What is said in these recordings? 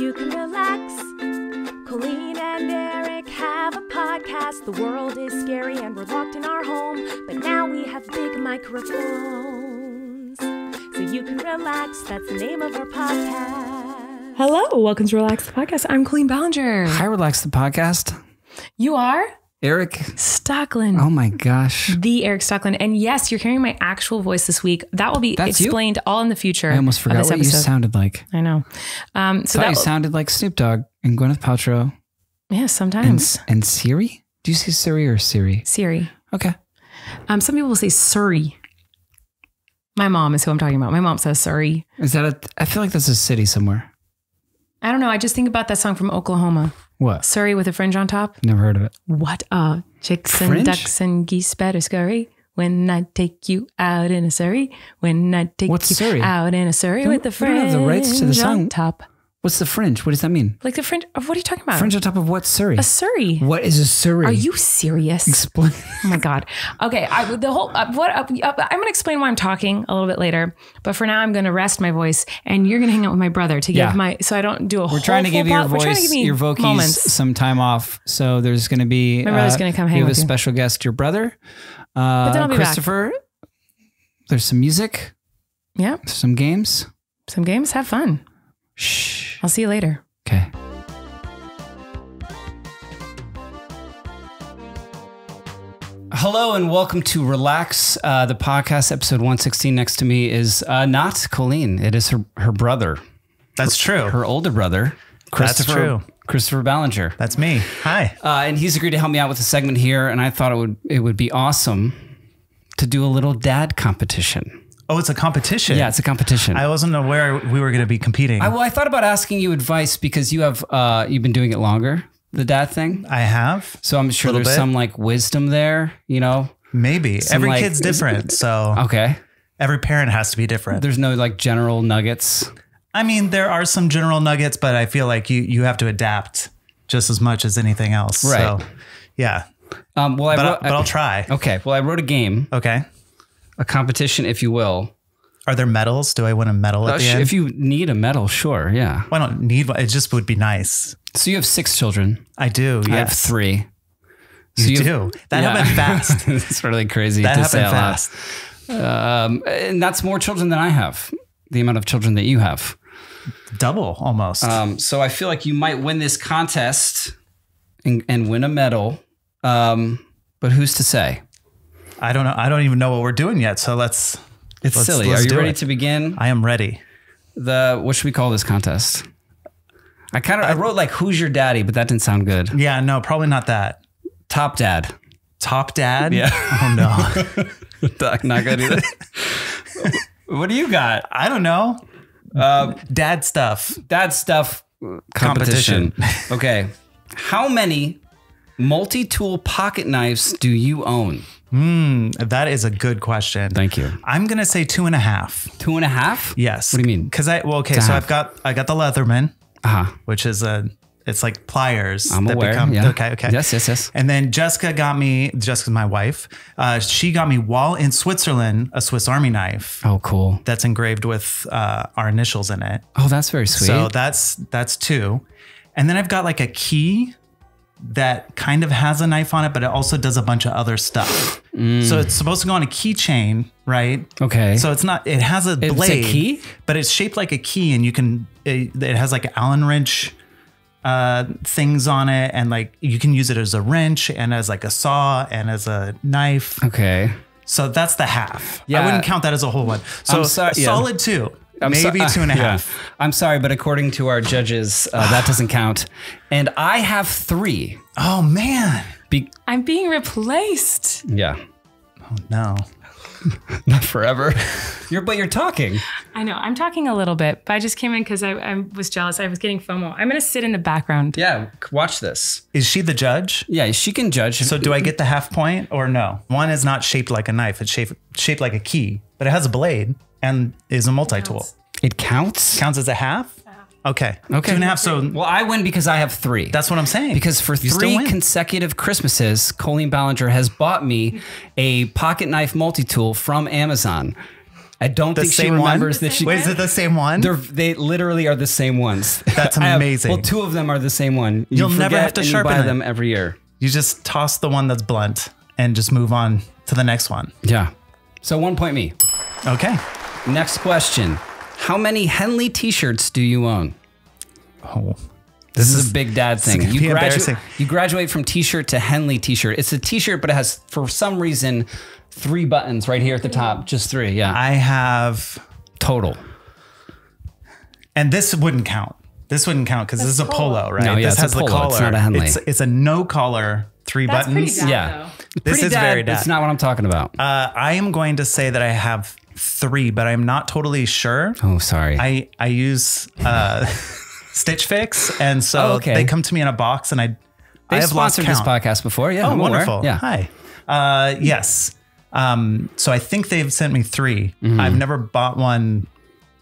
you can relax. Colleen and Erik have a podcast. The world is scary and we're locked in our home, but now we have big microphones. So you can relax. That's the name of our podcast. Hello, welcome to Relax the Podcast. I'm Colleen Ballinger. Hi, Relax the podcast. You are Erik. Stocklin. Oh my gosh. The Erik Stocklin. And yes, you're hearing my actual voice this week. That will be That's you? explained all in the future. I almost forgot what you episode. sounded like. I know. Um, so Thought that you sounded like Snoop Dogg and Gwyneth Paltrow yeah, and, sometimes and Siri. Do you say Siri or Siri? Siri. Okay. Um, some people will say Surrey. My mom is who I'm talking about. My mom says Surrey. Is that a? I feel like that's a city somewhere. I don't know. I just think about that song from Oklahoma. What? Surrey with a fringe on top. Never heard of it. What are chicks and Fringe? ducks and geese better scurry? When I take you out in a Surrey, when I take What's you Surrey? out in a Surrey with the fringe the rights to the song. on top, What's the fringe? What does that mean? like the fringe. What are you talking about? Fringe on top of what Surrey? a Surrey. What is a Surrey? Are you serious? explain? Oh my god. Okay, I, the whole uh, what uh, uh, I'm going to explain why I'm talking a little bit later, but for now I'm going to rest my voice, and you're going to hang out with my brother to give Yeah. my so I don't do a. We're trying to give your voice, give your vokies, moments. some time off. So there's going to be. My brother's gonna come hang We have with a you. special guest, your brother, uh, then I'll be back. Christopher. There's some music, Yeah, some games. some games. Have fun. Shh. I'll see you later. Okay. Hello and welcome to Relax, uh, the podcast, episode 116. Next to me is uh, not Colleen. It is her, her brother, That's true. her older brother, Christopher, That's true. Christopher Ballinger. That's me. Hi. Uh, and he's agreed to help me out with a segment here. And I thought it would it would be awesome to do a little dad competition. Oh, it's a competition. Yeah, it's a competition. I wasn't aware we were going to be competing. I, well, I thought about asking you advice because you have uh, you've been doing it longer, the dad thing. I have. So I'm sure there's bit. some like wisdom there, you know. Maybe. every like- kid's different. So Okay. every parent has to be different. There's no like general nuggets. I mean, there are some general nuggets, but I feel like you, you have to adapt just as much as anything else. Right. So, yeah. Um, well, I But, I, wrote, but I'll try. okay. Well, I wrote a game, Okay. A competition, if you will. Are there medals? Do I win a medal at Uh, the end? if you need a medal, sure, yeah. Well, I don't need one. It just would be nice. So you have six children. I do. Yes. I have three. So You have- do. That Yeah. happened fast. it's really crazy That to say happened loud. fast. Um, and that's more children than I have. The amount of children that you have. Double almost. Um, so I feel like you might win this contest and, and win a medal. Um, but who's to say? I don't know. I don't even know what we're doing yet. So let's. It's Let's- silly. let's Are you ready it. to begin? I am ready. The what should we call this contest? I kind of I wrote like who's your daddy, but that didn't sound good. Yeah. No, probably not that. Top dad. Top dad. Yeah. Oh no. Not good either. what do you got? I don't know. Uh, Dad stuff. dad stuff competition. okay. How many multi-tool pocket knives do you own? That is a good question. Thank you. I'm gonna say two and a half. Two and a half? Yes. What do you mean? Because I well, okay. So half. I've got I got the Leatherman, Uh-huh. which is a it's like pliers. I'm that aware. Become, yeah. Okay. Okay. Yes, yes, yes. And then Jessica got me. Jessica's my wife. Uh, she got me while in Switzerland a Swiss Army knife Oh, cool. that's engraved with uh, our initials in it. Oh, that's very sweet. So that's that's two. And then I've got like a key that kind of has a knife on it, but it also does a bunch of other stuff. Mm. So it's supposed to go on a keychain, right? okay. So it's not. It has a It's a blade, key? but it's shaped like a key, and you can. It, it has like Allen wrench uh, things on it, and like you can use it as a wrench, and as like a saw, and as a knife. okay. So that's the half. Yeah. I wouldn't count that as a whole one. So a yeah. solid two, I'm maybe two and a yeah. I'm sorry, but according to our judges, uh, that doesn't count. And I have three. Oh man, Be- I'm being replaced. yeah. Oh no. Not forever. You're but you're talking. I know. I'm talking a little bit, but I just came in because I, I was jealous. I was getting FOMO. I'm going to sit in the background. Yeah, watch this. Is she the judge? Yeah, she can judge. So do I get the half point or no? One is not shaped like a knife; it's shaped shaped like a key, but it has a blade and is a multi-tool. it counts? Counts as a half. Okay. Okay. Two and a half. So Well, I win because I have three. that's what I'm saying. because for You three consecutive Christmases, Colleen Ballinger has bought me a pocket knife multi tool from Amazon. I don't The think she same one? remembers that she. Wait, is it the same one? They're, they literally are the same ones. That's I have- amazing. well, two of them are the same one. You You'll never have to and you sharpen buy it. them every year. You just toss the one that's blunt and just move on to the next one. Yeah. So one point me. Okay. Next question. How many Henley t-shirts do you own? Oh, This is a big dad thing. You be graduate, you graduate from t-shirt to Henley t-shirt. It's a t-shirt, but it has, for some reason, three buttons right here at the top. Just three. Yeah. I have, Total. and this wouldn't count. This wouldn't count because this is a polo, right? No, yeah, this it's a has the collar. It's not a Henley. It's, it's a no collar, three That's pretty buttons. dad, Yeah. though. This Pretty is dad, very That's dad. not what I'm talking about. Uh, I am going to say that I have three, but I'm not totally sure. oh, sorry. I I use uh, Stitch Fix, and so Oh, okay. they come to me in a box, and I I They've have lost sponsored this podcast before. Yeah. Oh, I'm aware. wonderful! Yeah. Hi. Uh, yes. Um, so I think they've sent me 3 Mm-hmm. I've never bought one,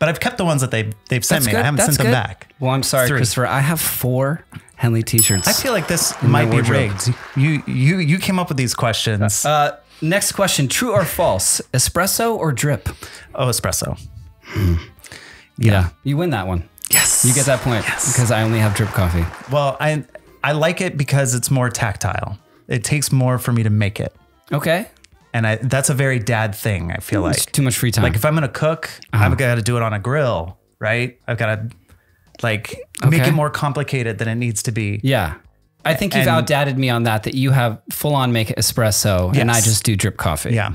but I've kept the ones that they've they've sent That's me. good. I haven't That's sent them back. Well, I'm sorry, Three. Christopher. I have four Henley t-shirts. I feel like this might be rigged. You you you came up with these questions. Uh, next question: True or false? Espresso or drip? oh, espresso. Yeah, you win that one. Yes. You get that point because I only have drip coffee. Well, I I like it because it's more tactile. It takes more for me to make it. Okay, And I that's a very dad thing, I feel it's like. too much free time. Like if I'm gonna cook, Uh-huh. I've got to do it on a grill, right? I've got to like make it more complicated than it needs to be. yeah, I think you've And- outdated me on that. That you have full on make espresso, and I just do drip coffee. Yeah.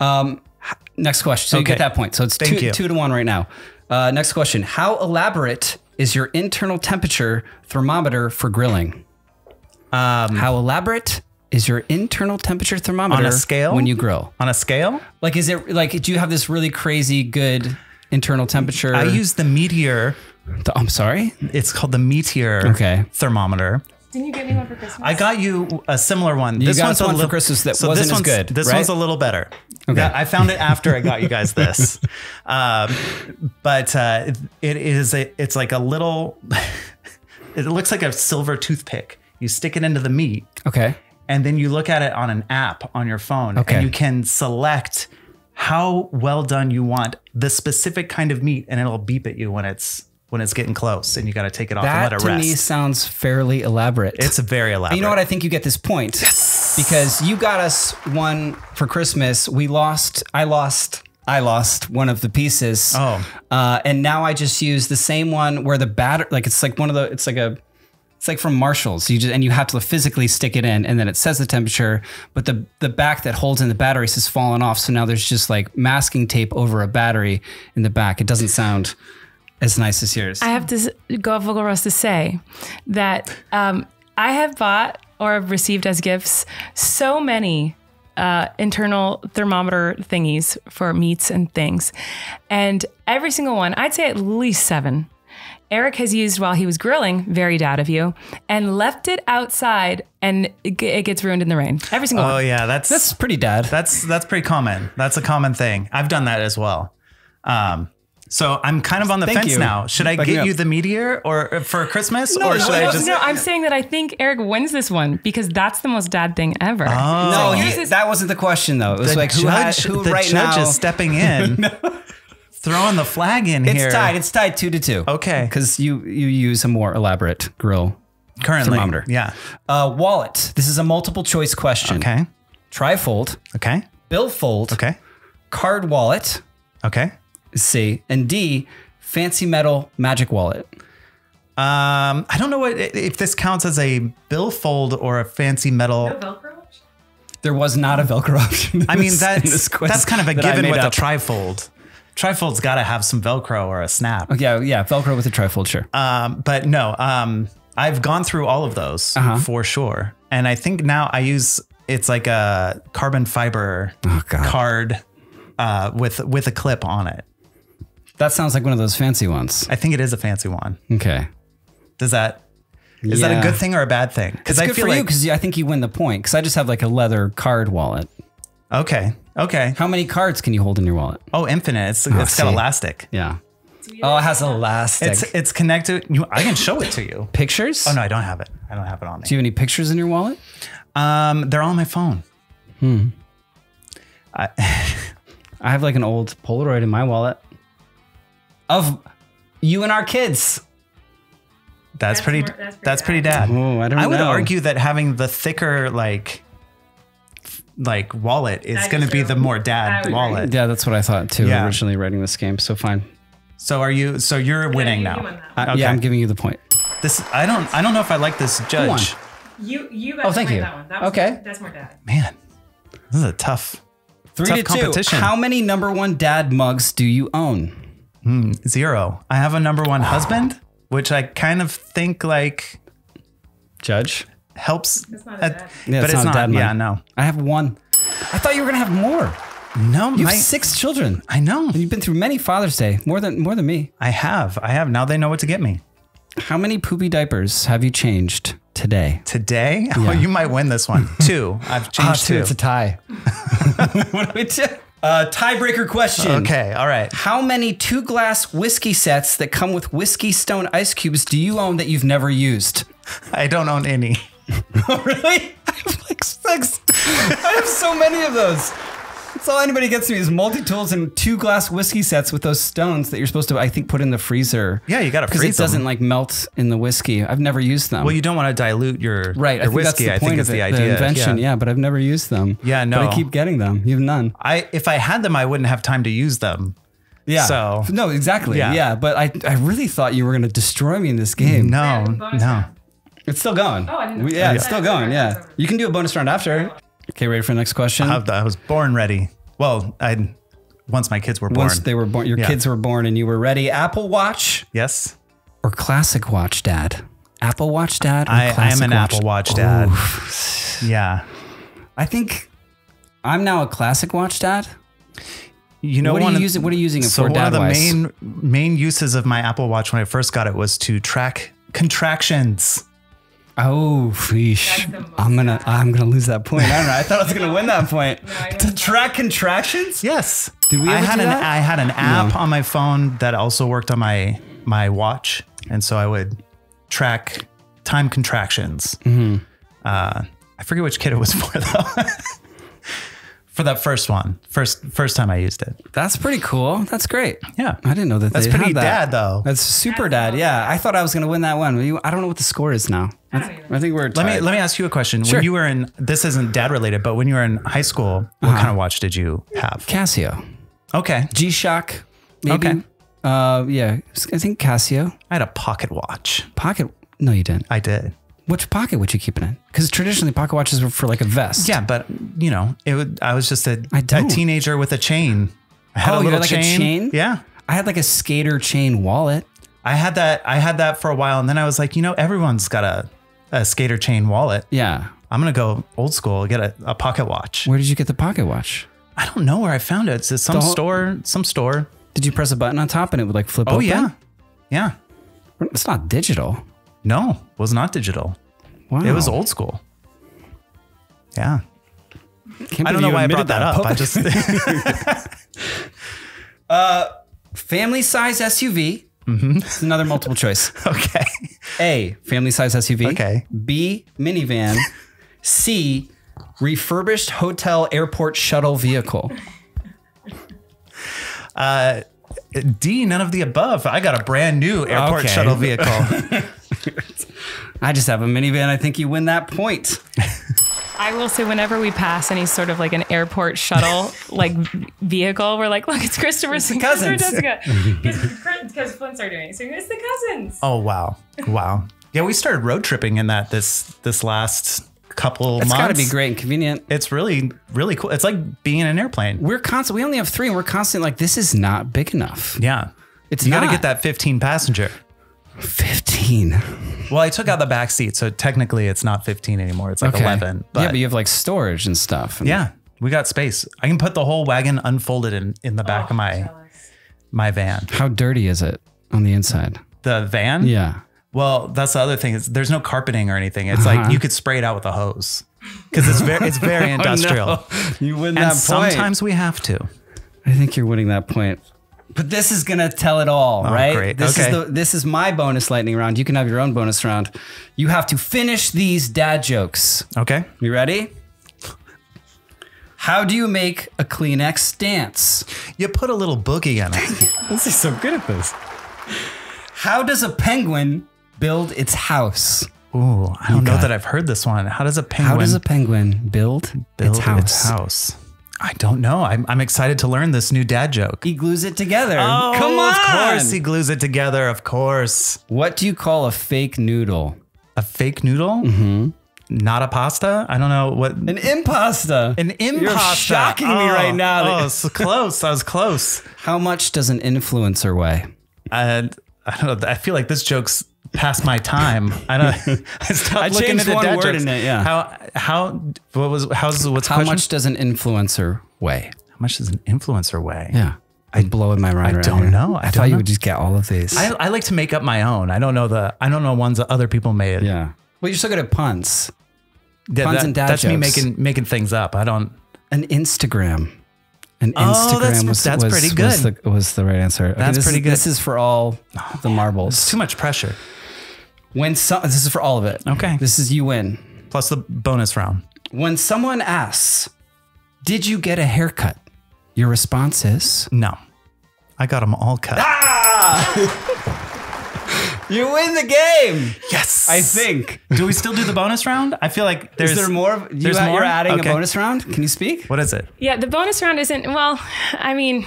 Um, next question. So you get that point. So it's Thank two, you. two to one right now. Uh, next question. How elaborate is your internal temperature thermometer for grilling? Um, How elaborate is your internal temperature thermometer on a scale? when you grill? on a scale, Like, is it like, do you have this really crazy good internal temperature? I use the Meater. The- I'm sorry. It's called the Meater Okay. thermometer. Didn't you get me one for Christmas? I got you a similar one. You this got one's us a one for Christmas that so wasn't this as good, This right? one's a little better. Okay. Yeah, I found it after I got you guys this, um, but uh, it is a, it's like a little. it looks like a silver toothpick. You stick it into the meat, Okay. and then you look at it on an app on your phone, Okay. and you can select how well done you want the specific kind of meat, and it'll beep at you when it's when it's getting close, and you got to take it off and let it to rest. me sounds fairly elaborate. it's a very elaborate. You know what? I think you get this point. Yes. Because you got us one for Christmas. We lost, I lost, I lost one of the pieces. Oh. Uh, and now I just use the same one where the batter, like it's like one of the, it's like a, it's like from Marshalls. You just, and you have to physically stick it in and then it says the temperature, but the, the back that holds in the batteries has fallen off. So now there's just like masking tape over a battery in the back. It doesn't sound as nice as yours. I have to go off Vocal to say that um, I have bought or have received as gifts so many uh, internal thermometer thingies for meats and things. And every single one, I'd say at least seven, Erik has used while he was grilling, very dad of you, and left it outside and it, it gets ruined in the rain. Every single Oh one. yeah, that's That's pretty dad. That's that's pretty common. That's a common thing. I've done that as well. Um, so I'm kind of on the Thank fence you. now. Should I Back me get up. you the Meater or uh, for Christmas, No, or no, should no, I No, just? no, I'm saying that I think Erik wins this one because that's the most dad thing ever. Oh. no, he- that wasn't the question though. It was the like who, judge, had, who the right judge now is stepping in, throwing the flag in It's here. It's tied. It's tied two to two. Okay. Because you you use a more elaborate grill. currently. thermometer. Yeah. Uh, wallet. This is a multiple choice question. Okay. Trifold, Okay. billfold, Okay. card wallet, Okay. C, and D, fancy metal magic wallet. Um, I don't know what if this counts as a billfold or a fancy metal. No There was not a Velcro option. I mean, this- that's this quiz that's kind of a given made with a trifold. Trifold's got to have some Velcro or a snap. Yeah, yeah, Velcro with a trifold, sure. Um, but no, um, I've gone through all of those Uh-huh. for sure, and I think now I use it's like a carbon fiber Oh, card uh, with with a clip on it. That sounds like one of those fancy ones. I think it is a fancy one. Okay. Does that is that a good thing or a bad thing? Because It's I good feel for you like because I think you win the point. Because I just have like a leather card wallet. okay, okay. How many cards can you hold in your wallet? Oh, infinite. It's, it's see. got elastic. Yeah. Oh, it has elastic. It's it's connected. You, I can show it to you. pictures? Oh no, I don't have it. I don't have it on me. Do you have any pictures in your wallet? Um, they're all on my phone. Hmm. I I have like an old Polaroid in my wallet of you and our kids. That's, pretty. more- that's that's pretty, pretty dad. Oh, I don't I would know. argue that having the thicker like like wallet is going to be the more dad would wallet. Yeah, that's what I thought too. Yeah. Originally writing this game, so fine. So are you? So you're winning you now. won that I- Okay. Yeah, I'm giving you the point. This I don't. I don't know if I like this judge. You you got Oh, thank you. that one. That was Okay. more- that's more dad. Man, this is a tough. Three Tough to two. competition. How many number one dad mugs do you own? Zero. I have a number one husband, which I kind of think like Judge. helps. That's not a dad. Yeah, but it's it's not not. a dad mug. yeah, no, I have one. I thought you were gonna have more. no. You my- have six children. I know. You've been through many Father's Day, more than more than me. I have. I have. Now they know what to get me. How many poopy diapers have you changed today? Today, oh, you might win this one. two. I've changed two. Ah, It's a tie. what do we do? Uh, tiebreaker question. Okay. All right. How many two glass whiskey sets that come with whiskey stone ice cubes do you own that you've never used? I don't own any. Oh, really? I have like six. I have so many of those. That's all anybody gets me is multi tools and two glass whiskey sets with those stones that you're supposed to, I think, put in the freezer. Yeah, you gotta because freeze it doesn't like melt in the whiskey. I've never used them. Well, you don't want to dilute your right? I Your think that's whiskey. the I think of is it, the idea. invention. Yeah. but I've never used them. Yeah, But no. I keep getting them. You have none. I if I had them, I wouldn't have time to use them. Yeah. So- no, exactly. Yeah. Yeah. but I, I really thought you were going to destroy me in this game. No, bonus no. round. It's still going. Oh, I didn't know. We- yeah, it's still going. Yeah. You can do a bonus round after. Okay, ready for the next question? I, I was born ready. Well, I once my kids were born. Once they were born, your Yeah. kids were born, and you were ready. Apple Watch yes, or Classic Watch, Dad? Apple Watch, Dad. Or I, I am an Apple Watch dad. Yeah. I think I'm now a Classic Watch, Dad. You know what are you of- using? What are you using it So for, one of the main main uses of my Apple Watch when I first got it was to track contractions. Oh, sheesh. That's the most I'm gonna, I'm gonna lose that point. I don't know. I thought I was gonna win that point. I to don't- track contractions. Yes. Did we I had do an that? I had an app on my phone that also worked on my my watch, and so I would track time contractions. Mm-hmm. Uh, I forget which kid it was for though. For that first one, first first time I used it. That's pretty cool. That's great. Yeah. I didn't know that. That's they pretty had that. dad, though. That's super dad. Yeah, I thought I was gonna win that one. You- I don't know what the score is now. I, th- I think we're. Let me let me ask you a question. Sure. When you were in this isn't dad related, but when you were in high school, what Uh-huh. kind of watch did you have? Casio, Okay. G Shock, maybe. Okay. Uh, yeah, I think Casio I had a pocket watch. pocket. No, you didn't. I did. Which pocket would you keep it in? Because traditionally, pocket watches were for like a vest. Yeah, but you know, it would I was just a, I a teenager with a chain. I had Oh, a you little had like a chain? Yeah. I had like a skater chain wallet. I had that I had that for a while and then I was like, you know, everyone's got a, a skater chain wallet. Yeah. I'm gonna go old school, get a, a pocket watch. Where did you get the pocket watch? I don't know where I found it. It's some whole- store, some store. Did you press a button on top and it would like flip Oh open? yeah. Yeah. It's not digital. No, was not digital. Wow. It was old school. Yeah. Can't I don't know why I brought that up. I just Family size SUV. Mm-hmm. It's another multiple choice. okay. A. Family size SUV. Okay. B. Minivan. C. Refurbished hotel airport shuttle vehicle. D, none of the above. I got a brand new airport Okay. shuttle vehicle. I just have a minivan. I think you win that point. I will say, whenever we pass any sort of like an airport shuttle like vehicle, we're like, look, it's Christopher's and cousins. Jessica. Because Flint's are doing it. So it's the cousins. oh wow. Wow. Yeah, we started road tripping in that this this last couple It's months. got to be great and convenient. It's really, really cool. It's like being in an airplane. We're constant. We only have three, and we're constantly like, this is not big enough. Yeah. It's you got to get that 15 passenger. Fifteen. Well, I took out the back seat, so technically it's not 15 anymore. It's like 11. But yeah, but you have like storage and stuff. and- yeah, we got space. I can put the whole wagon unfolded in in the back of my my van. How dirty is it on the inside? The van? Yeah. Well, that's the other thing. Is there's no carpeting or anything. It's Uh-huh. like you could spray it out with a hose because it's very it's very industrial. You win And sometimes we have to. I think you're winning that point. But this is gonna tell it all, oh, right? great. This Okay. is the this is my bonus lightning round. You can have your own bonus round. You have to finish these dad jokes. Okay. You ready? How do you make a Kleenex dance? You put a little boogie in it. This is so good at this. How does a penguin build its house? Ooh, I don't know got that I've heard this one. How does a penguin How does a penguin build, build its house? its house? I don't know. I'm, I'm excited to learn this new dad joke. He glues it together. Oh, Come on. Of course, he glues it together. Of course. What do you call a fake noodle? A fake noodle? Mm-hmm. Not a pasta? I don't know what. An impasta. An impasta. You're shocking me right now. Oh, so close. I was close. How much does an influencer weigh? And I don't know. I feel like this joke's past my time. I don't. I stopped I looking changed at the one word jokes. in it, yeah. How how what was how's what's How much does an influencer weigh? How much does an influencer weigh? Yeah. I'm blowing my mind I right don't here. know. I I, don't thought you would just get all of these. I, I like to make up my own. I don't know the I don't know ones that other people made. yeah. Well, you're so good at puns. That- Puns that- and dad That's me making making things up. I don't. An Instagram. An Oh, Instagram that's- was, that's was- pretty Was good. the, was the right answer. Okay, That's this pretty is, good. This is for all the oh, marbles. It's Too much pressure. When some, this is for all of it. Okay. This is you win. Plus the bonus round. When someone asks, "Did you get a haircut?" Your response is, No, I got them all cut. Ah! "You win the game." Yes, I think. Do we still do the bonus round? I feel like there's Is there more? You there's ha- more. You're adding Okay. a bonus round. Can you speak? What is it? Yeah, the bonus round isn't well. I mean,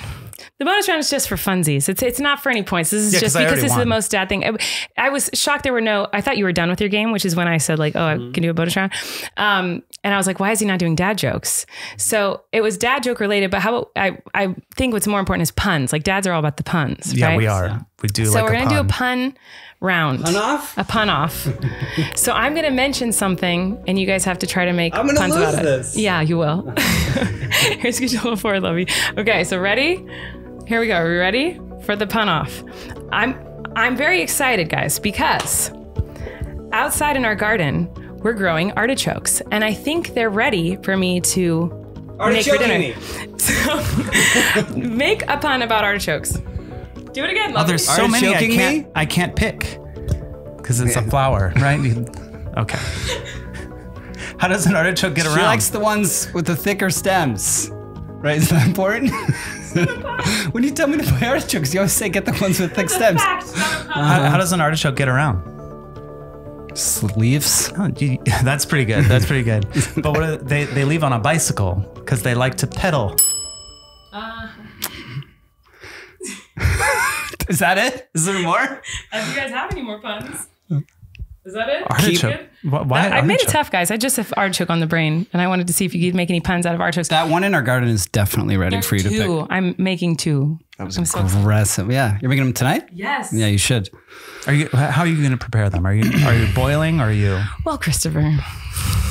the bonus round is just for funsies. It's it's not for any points. This is Yeah, 'cause just because already this is the most dad thing. I, I was shocked there were no. I thought you were done with your game, which is when I said like, oh, I can do a bonus round. Um, and I was like, why is he not doing dad jokes? So it was dad joke related. But how about I? I think what's more important is puns. Like dads are all about the puns. Yeah, right? we are. We do. So like we're a gonna do a pun. pun round. Pun off? A pun off. so I'm gonna mention something, and you guys have to try to make I'm gonna puns lose about this. it. Yeah, you will. Here's schedule four, Lovey. Okay, so ready? Here we go. Are we ready for the pun off? I'm I'm very excited, guys, because outside in our garden we're growing artichokes, and I think they're ready for me to make for dinner. So make a pun about artichokes. Do it again. Oh, there's so many I can't. me? I can't pick because it's a flower, right? Okay. How does an artichoke get She around? likes the ones with the thicker stems. Right? Is that important? when you tell me to buy artichokes, you always say get the ones with thick stems. Fact, not uh-huh. how, how does an artichoke get around? Sleeves. Oh, you, that's pretty good. That's pretty good. but what are, they they leave on a bicycle because they like to pedal. Uh. Is that it? Is there more? Do you guys have any more puns? Is that it? Artichoke. Wh- Why? I made it tough, guys. I just have artichoke on the brain, and I wanted to see if you could make any puns out of artichokes. That one in our garden is definitely ready for you to pick. I'm making two. That was I'm so excited. Aggressive. Yeah. You're making them tonight? Yes. Yeah, you should. Are you? How are you going to prepare them? Are you? Are you boiling? Or are you? Well, Christopher.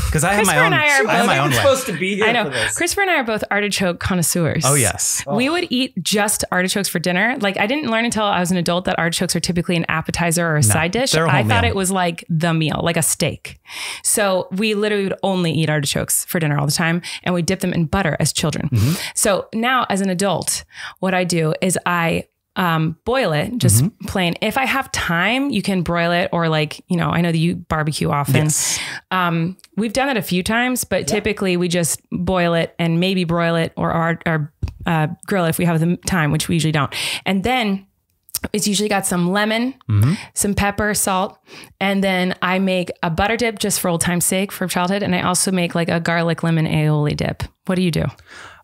Because I have my Christopher own. and I are I have my both- own way. to be here I know. Christopher and I are both artichoke connoisseurs. Oh yes. We would eat just artichokes for dinner. Like I didn't learn until I was an adult that artichokes are typically an appetizer or a side dish. they're a I thought meal. it was like the meal, like a steak. So we literally would only eat artichokes for dinner all the time, and we dip them in butter as children. Mm-hmm. So now, as an adult, what I do is I um, boil it just Mm-hmm. plain. If I have time, you can broil it or like you know I know that you barbecue often. Yes. Um, we've done it a few times, but typically we just boil it and maybe broil it or, or, or uh, grill it if we have the time, which we usually don't. And then it's usually got some lemon, some pepper, salt, and then I make a butter dip just for old time's sake for childhood. And I also make like a garlic lemon aioli dip. What do you do?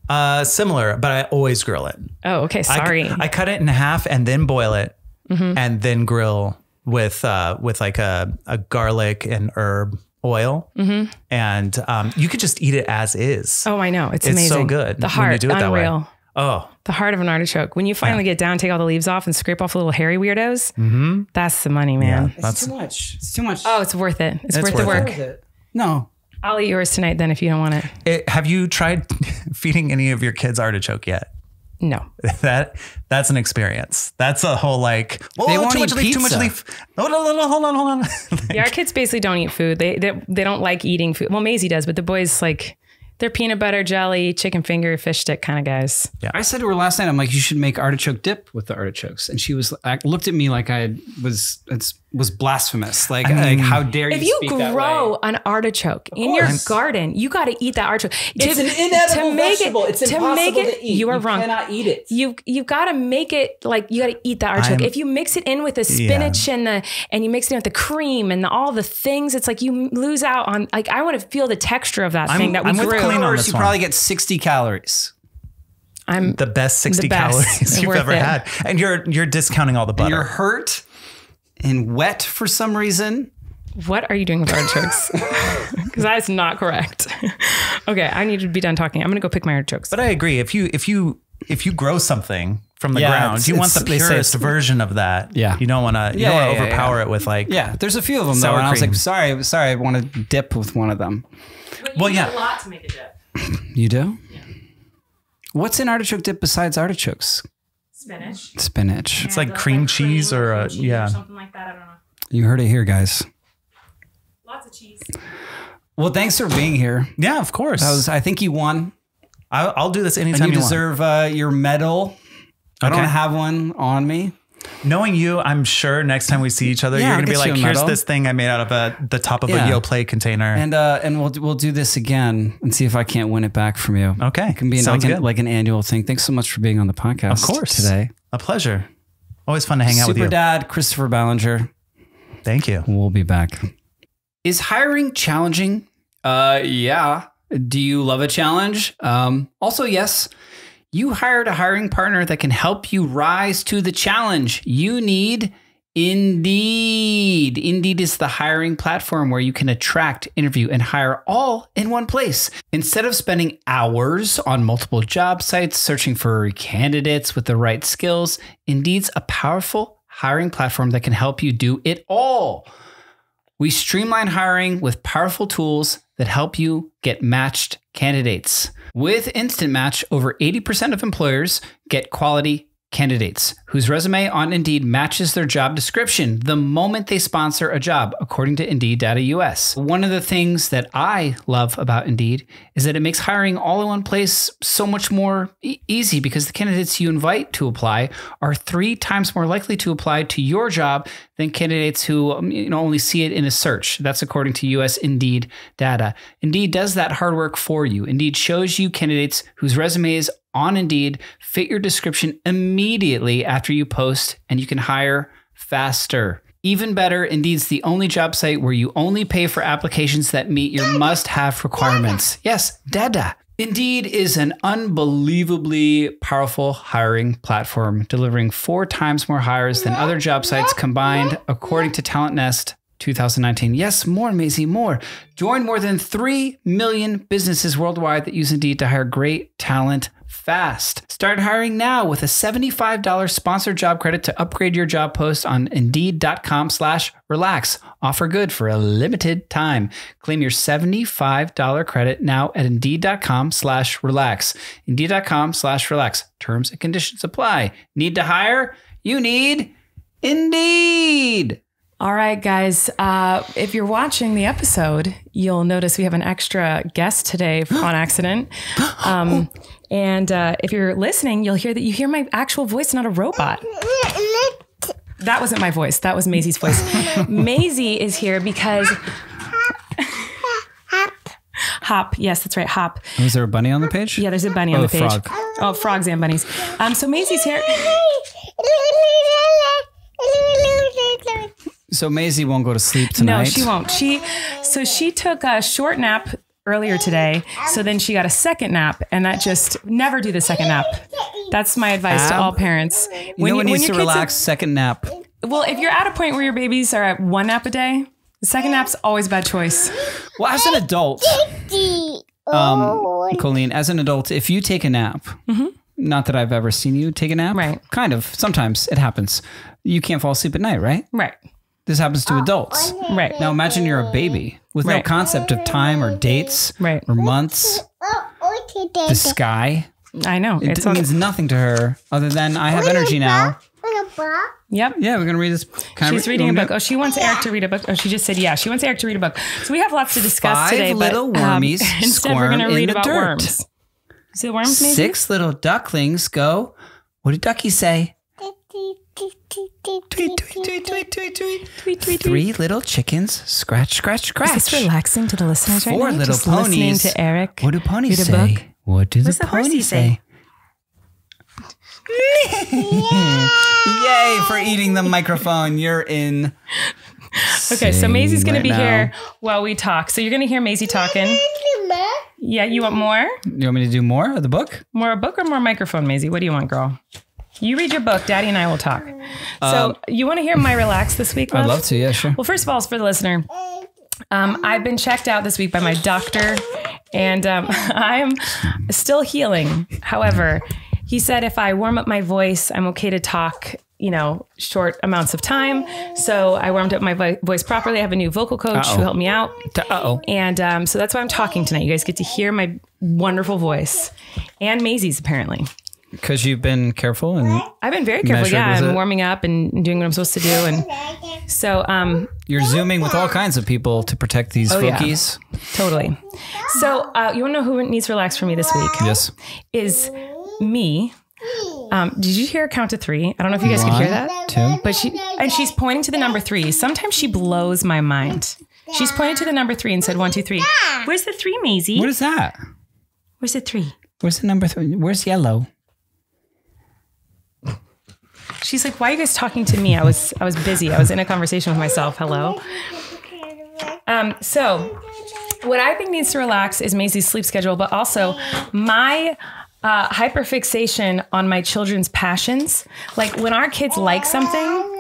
Uh, similar, but I always grill it. Oh, okay. I- Sorry. I, cut it in half and then boil it, Mm-hmm. and then grill with uh, with like a, a garlic and herb oil, mm-hmm. and um, you could just eat it as is. oh, I know. It's, it's amazing. so good The when heart, you do it that way. unreal. Oh, The heart of an artichoke. When you finally get down, take all the leaves off, and scrape off the little hairy weirdos, that's the money, man. Mm-hmm. that's much. It's too much. Oh, it's worth it. It's, It's worth, the worth work. No. I'll eat yours tonight then if you don't want it. it, have you tried feeding any of your kids artichoke yet? No. that that's an experience. That's a whole like oh, They won't too much eat leaf, too much leaf. No, no, no, no, hold on, hold on. Yeah, our kids basically don't eat food. They, they they don't like eating food. Well, Maisie does, but the boys like They're peanut butter jelly, chicken finger, fish stick kind of guys. Yeah. I said to her last night, I'm like, you should make artichoke dip with the artichokes, and she was like, looked at me like I was it's was blasphemous. Like, like how dare you? If you speak that grow way? an artichoke in your garden, you got to eat that artichoke. it's To- an inedible to make vegetable. It, it's to impossible make it, to eat. You are wrong. Cannot eat it. you you got to make it like you got to eat the artichoke. I'm- if you mix it in with the spinach and the and you mix it in with the cream and the, all the things, it's like you lose out on. Like I want to feel the texture of that I'm- thing that we I'm with grew. Colleen on Or this you one. probably get 60 calories. I'm The best 60 best. calories you've Worth ever it. had. And you're you're discounting all the butter. You're hurt and wet for some reason. What are you doing with artichokes? Because that is not correct. okay, I need to be done talking. I'm gonna go pick my artichokes. But I agree. If you if you if you grow something from the Yeah, ground, it's- you want the it's- purest version of that. Yeah. You don't want to. You Yeah, don't want yeah, to yeah, overpower yeah. it with like. Yeah, there's a few of them though, Sour and I was like, sorry, sorry, I want to dip with one of them. Well, yeah. a lot to make a dip. You do? Yeah. What's in artichoke dip besides artichokes? Spinach. Spinach. It's like cream cheese or a yeah. something like that. I don't know. You heard it here, guys. Lots of cheese. Well, thanks for being here. Yeah, of course. That was, I think you won. I'll, I'll do this And anytime you you, want. deserve uh, your medal. I don't have one on me. Knowing you, I'm sure next time we see each other, Yeah, you're gonna be get like, a "Here's this thing I made out of a, the top of Yeah. a Yoplait container." And uh, and we'll we'll do this again and see if I can't win it back from you. Okay. it can be an, like, an, like an annual thing. Thanks so much for being on the podcast. of course, today. a pleasure. Always fun to hang out with Super you. Dad Christopher Ballinger. Thank you. We'll be back. Is hiring challenging? Uh, yeah. Do you love a challenge? Um, also, yes. You hired a hiring partner that can help you rise to the challenge. You need Indeed. Indeed is the hiring platform where you can attract, interview, and hire all in one place. Instead of spending hours on multiple job sites searching for candidates with the right skills, Indeed's a powerful hiring platform that can help you do it all. We streamline hiring with powerful tools that help you get matched candidates. With Instant Match, over 80% of employers get quality candidates whose resume on Indeed matches their job description the moment they sponsor a job, according to Indeed Data US. One of the things that I love about Indeed is that it makes hiring all in one place so much more e- easy because the candidates you invite to apply are three times more likely to apply to your job than candidates who um, you know only see it in a search. That's according to US Indeed data. Indeed does that hard work for you. Indeed shows you candidates whose resumes on Indeed fit your description immediately after you post and you can hire faster. Even better, Indeed's the only job site where you only pay for applications that meet your must have requirements. Yes, Dada. Indeed is an unbelievably powerful hiring platform, delivering four times more hires than other job sites combined, according to Talent Nest 2019. Yes, more, Maisie, more. Join more than 3 million businesses worldwide that use Indeed to hire great talent fast. Start hiring now with a $75 sponsored job credit to upgrade your job post on indeed.com slash relax. Offer good for a limited time. Claim your $75 credit now at indeed.com slash relax. Indeed.com slash relax. Terms and conditions apply. Need to hire? You need Indeed. All right, guys. Uh, if you're watching the episode, you'll notice we have an extra guest today on accident. Um, and uh, if you're listening, you'll hear that you hear my actual voice, not a robot. That wasn't my voice. That was Maisie's voice. Maisie is here because. Hop. Yes, that's right. Hop. Was there a bunny on the page? Yeah, there's a bunny on Oh, the page. frog. Oh, frogs and bunnies. Um, so Maisie's here. So Maisie won't go to sleep tonight. No, she won't. She so she took a short nap earlier today. So then she got a second nap, and that just never do the second nap. That's my advice to all parents. You know what needs to kids relax? Second nap. well, if you're at a point where your babies are at one nap a day, the second nap's always a bad choice. Well, as an adult, um, Colleen, as an adult, if you take a nap, not that I've ever seen you take a nap, Mm-hmm. Right. Kind of. Sometimes it happens. You can't fall asleep at night, right? Right. This happens to adults. Right. Now imagine you're a baby with no concept of time or dates Right. or months. The sky. I know. It It's means nothing to her other than I have energy now. Yep. Yeah, we're gonna read this. Can She's read- reading a book. Oh, she wants Erik to read a book. Oh, she just said yeah. She wants Erik to read a book. So we have lots to discuss Five today. little but, um, wormies instead, we're going to in read the about dirt. worms. See the worms, maybe? Six little ducklings go. What did Ducky say? Tweet, tweet, tweet, tweet, tweet, tweet. Tweet, tweet. Three little chickens scratch, scratch, scratch. Is this relaxing to the listeners right Four now? little Just listening to Erik. What do ponies read a say? book? What do What's the the ponies say? say? Yay for eating the microphone. You're in. Okay, so Maisie's going right to be now. here while we talk. So you're going to hear Maisie talking. Yeah, you want more? You want me to do more of the book? More a book or more microphone, Maisie? What do you want, girl? You read your book. Daddy and I will talk. So you want to hear my relax this week? Um, I'd love? love to. Yeah, sure. Well, first of all, it's for the listener, um, I've been checked out this week by my doctor, and um, I'm still healing. However, he said if I warm up my voice, I'm okay to talk. You know, short amounts of time. So I warmed up my vo- voice properly. I have a new vocal coach Uh-oh. who helped me out, Uh oh. and um, so that's why I'm talking tonight. You guys get to hear my wonderful voice, and Maisie's apparently. Because you've been careful and I've been very careful. Yeah, I'm it? warming up and doing what I'm supposed to do, and so um, you're zooming with all kinds of people to protect these Oh, yeah. Totally. So, uh, you want to know who needs to relax for me this week? Yes. Is me. Um, did you hear a count to three? I don't know if you guys could hear that. two. But she and she's pointing to the number three. Sometimes she blows my mind. She's pointed to the number three and said one, two, three. Where's the three, Maisie? What is that? Where's the three? Where's the number three? Where's yellow? She's like, why are you guys talking to me? I was I was busy. I was in a conversation with myself. Hello. Um, so what I think needs to relax is Maisie's sleep schedule, but also my uh, hyperfixation on my children's passions. Like when our kids like something,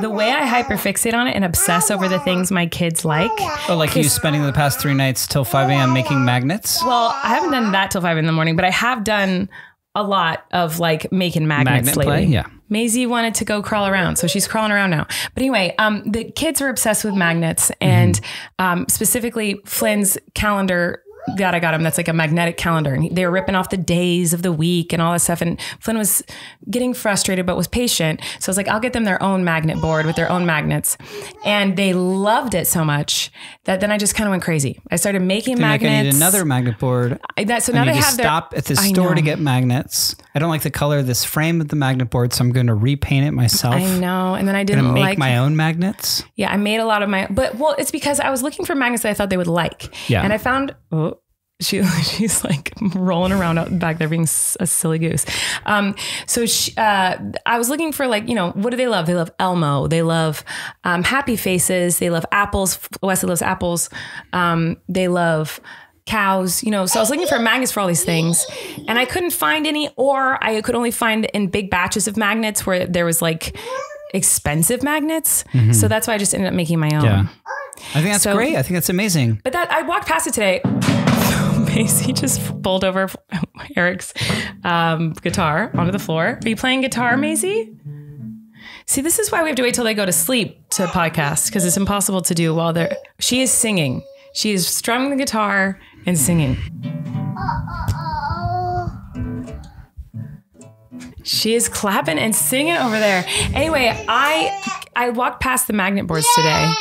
the way I hyperfixate on it and obsess over the things my kids like. Oh, like you spending the past three nights till 5 a.m. making magnets? Well, I haven't done that till five in the morning, but I have done a lot of like making magnets Magnet lately. play? Yeah. Maisie wanted to go crawl around, so she's crawling around now. But anyway, um, the kids are obsessed with magnets, and um, specifically Flynn's calendar that I got him. That's like a magnetic calendar, and they were ripping off the days of the week and all this stuff. And Flynn was getting frustrated, but was patient. So I was like, I'll get them their own magnet board with their own magnets, and they loved it so much that then I just kind of went crazy. I started making Like I magnets. need another magnet board. I- that, so now they to have their, stop at the I store to get magnets. I don't like the color of this frame of the magnet board, so I'm going to repaint it myself. I know, and then I didn't make like my own magnets. Yeah, I made a lot of my, but well, it's because I was looking for magnets that I thought they would like. Yeah. And I found, oh, she, she's like rolling around out back there being a silly goose. Um, so she, uh, I was looking for like, you know, what do they love? They love Elmo. They love um, happy faces. They love apples. Wesley loves apples. Um, they love cows, you know. So I was looking for magnets for all these things and I couldn't find any, or I could only find in big batches of magnets where there was like expensive magnets. So that's why I just ended up making my own. Mm-hmm. Yeah. I think that's So- great. I think that's amazing. But that I walked past it today. Maisie just bowled over Erik's um, guitar onto the floor. Are you playing guitar, Maisie? See, this is why we have to wait till they go to sleep to podcast because it's impossible to do while they're. She is singing. She is strumming the guitar and singing. She is clapping and singing over there. Anyway, I I walked past the magnet boards today.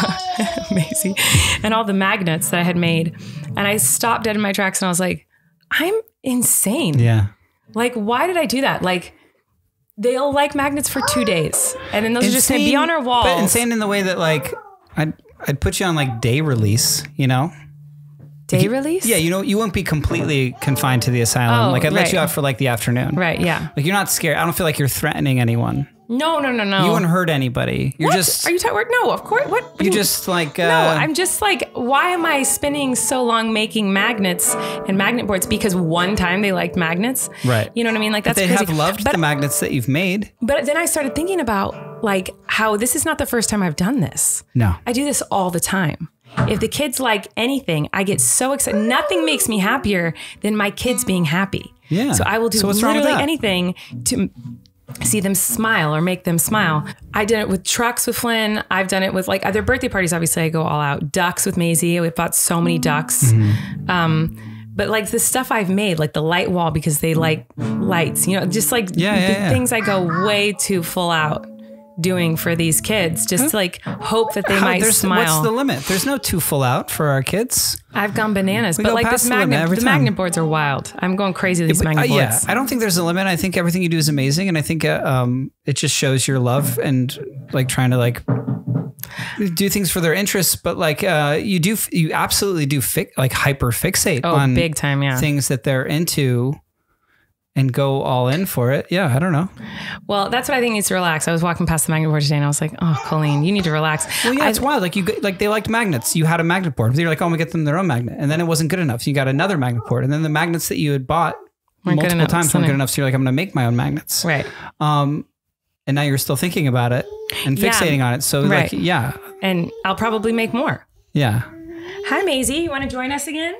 Maisie, and all the magnets that I had made. And I stopped dead in my tracks and I was like, I'm insane. Yeah. Like, why did I do that? Like, they'll like magnets for two days. And then those are just going to be on our walls. But insane in the way that like I'd I'd put you on like day release, you know? Day release? Yeah, you know, you won't be completely confined to the asylum. Oh, like I'd let you out for like the afternoon. Right, yeah. Like you're not scared. I don't feel like you're threatening anyone. No, no, no, no. You wouldn't hurt anybody. You're What? just Are you talking? No, of course. What? what you just like uh, No, I'm just like, why am I spending so long making magnets and magnet boards? Because one time they liked magnets, Right. You know what I mean? Like that's they crazy. have loved but, the magnets that you've made. but then I started thinking about like how this is not the first time I've done this. No. I do this all the time. If the kids like anything, I get so excited. Nothing makes me happier than my kids being happy. Yeah. So I will do So what's wrong with literally anything to see them smile or make them smile. I did it with trucks with Flynn. I've done it with like other birthday parties. Obviously, I go all out. Ducks with Maisie. We've bought so many ducks. Mm-hmm. Um, But like the stuff I've made, like the light wall because they like lights, you know, just like Yeah, yeah, the yeah. things I go way too full out doing for these kids, just to like hope that they How- might smile. What's the limit? There's no too full out for our kids. I've gone bananas, but go like this the magnet, the magnet boards are wild. I'm going crazy with these Uh, magnet yeah, boards. I don't think there's a limit. I think everything you do is amazing, and I think uh, um, it just shows your love and like trying to like do things for their interests. But like uh, you do, you absolutely do fi- like hyper fixate Oh, on big time, yeah. things that they're into and go all in for it. Yeah, I don't know. Well, that's what I think needs to relax. I was walking past the magnet board today and I was like, oh, Colleen, you need to relax. Well, yeah, I- it's wild. Like you, like they liked magnets. You had a magnet board. You're like, oh, I'm gonna get them their own magnet, and then it wasn't good enough. So you got another magnet board, and then the magnets that you had bought Weren't multiple enough. times weren't good enough. So you're like, I'm gonna make my own magnets. Right. Um, and now you're still thinking about it and Yeah. fixating on it. So Right. like, yeah, And I'll probably make more. yeah. Hi, Maisie. You want to join us again?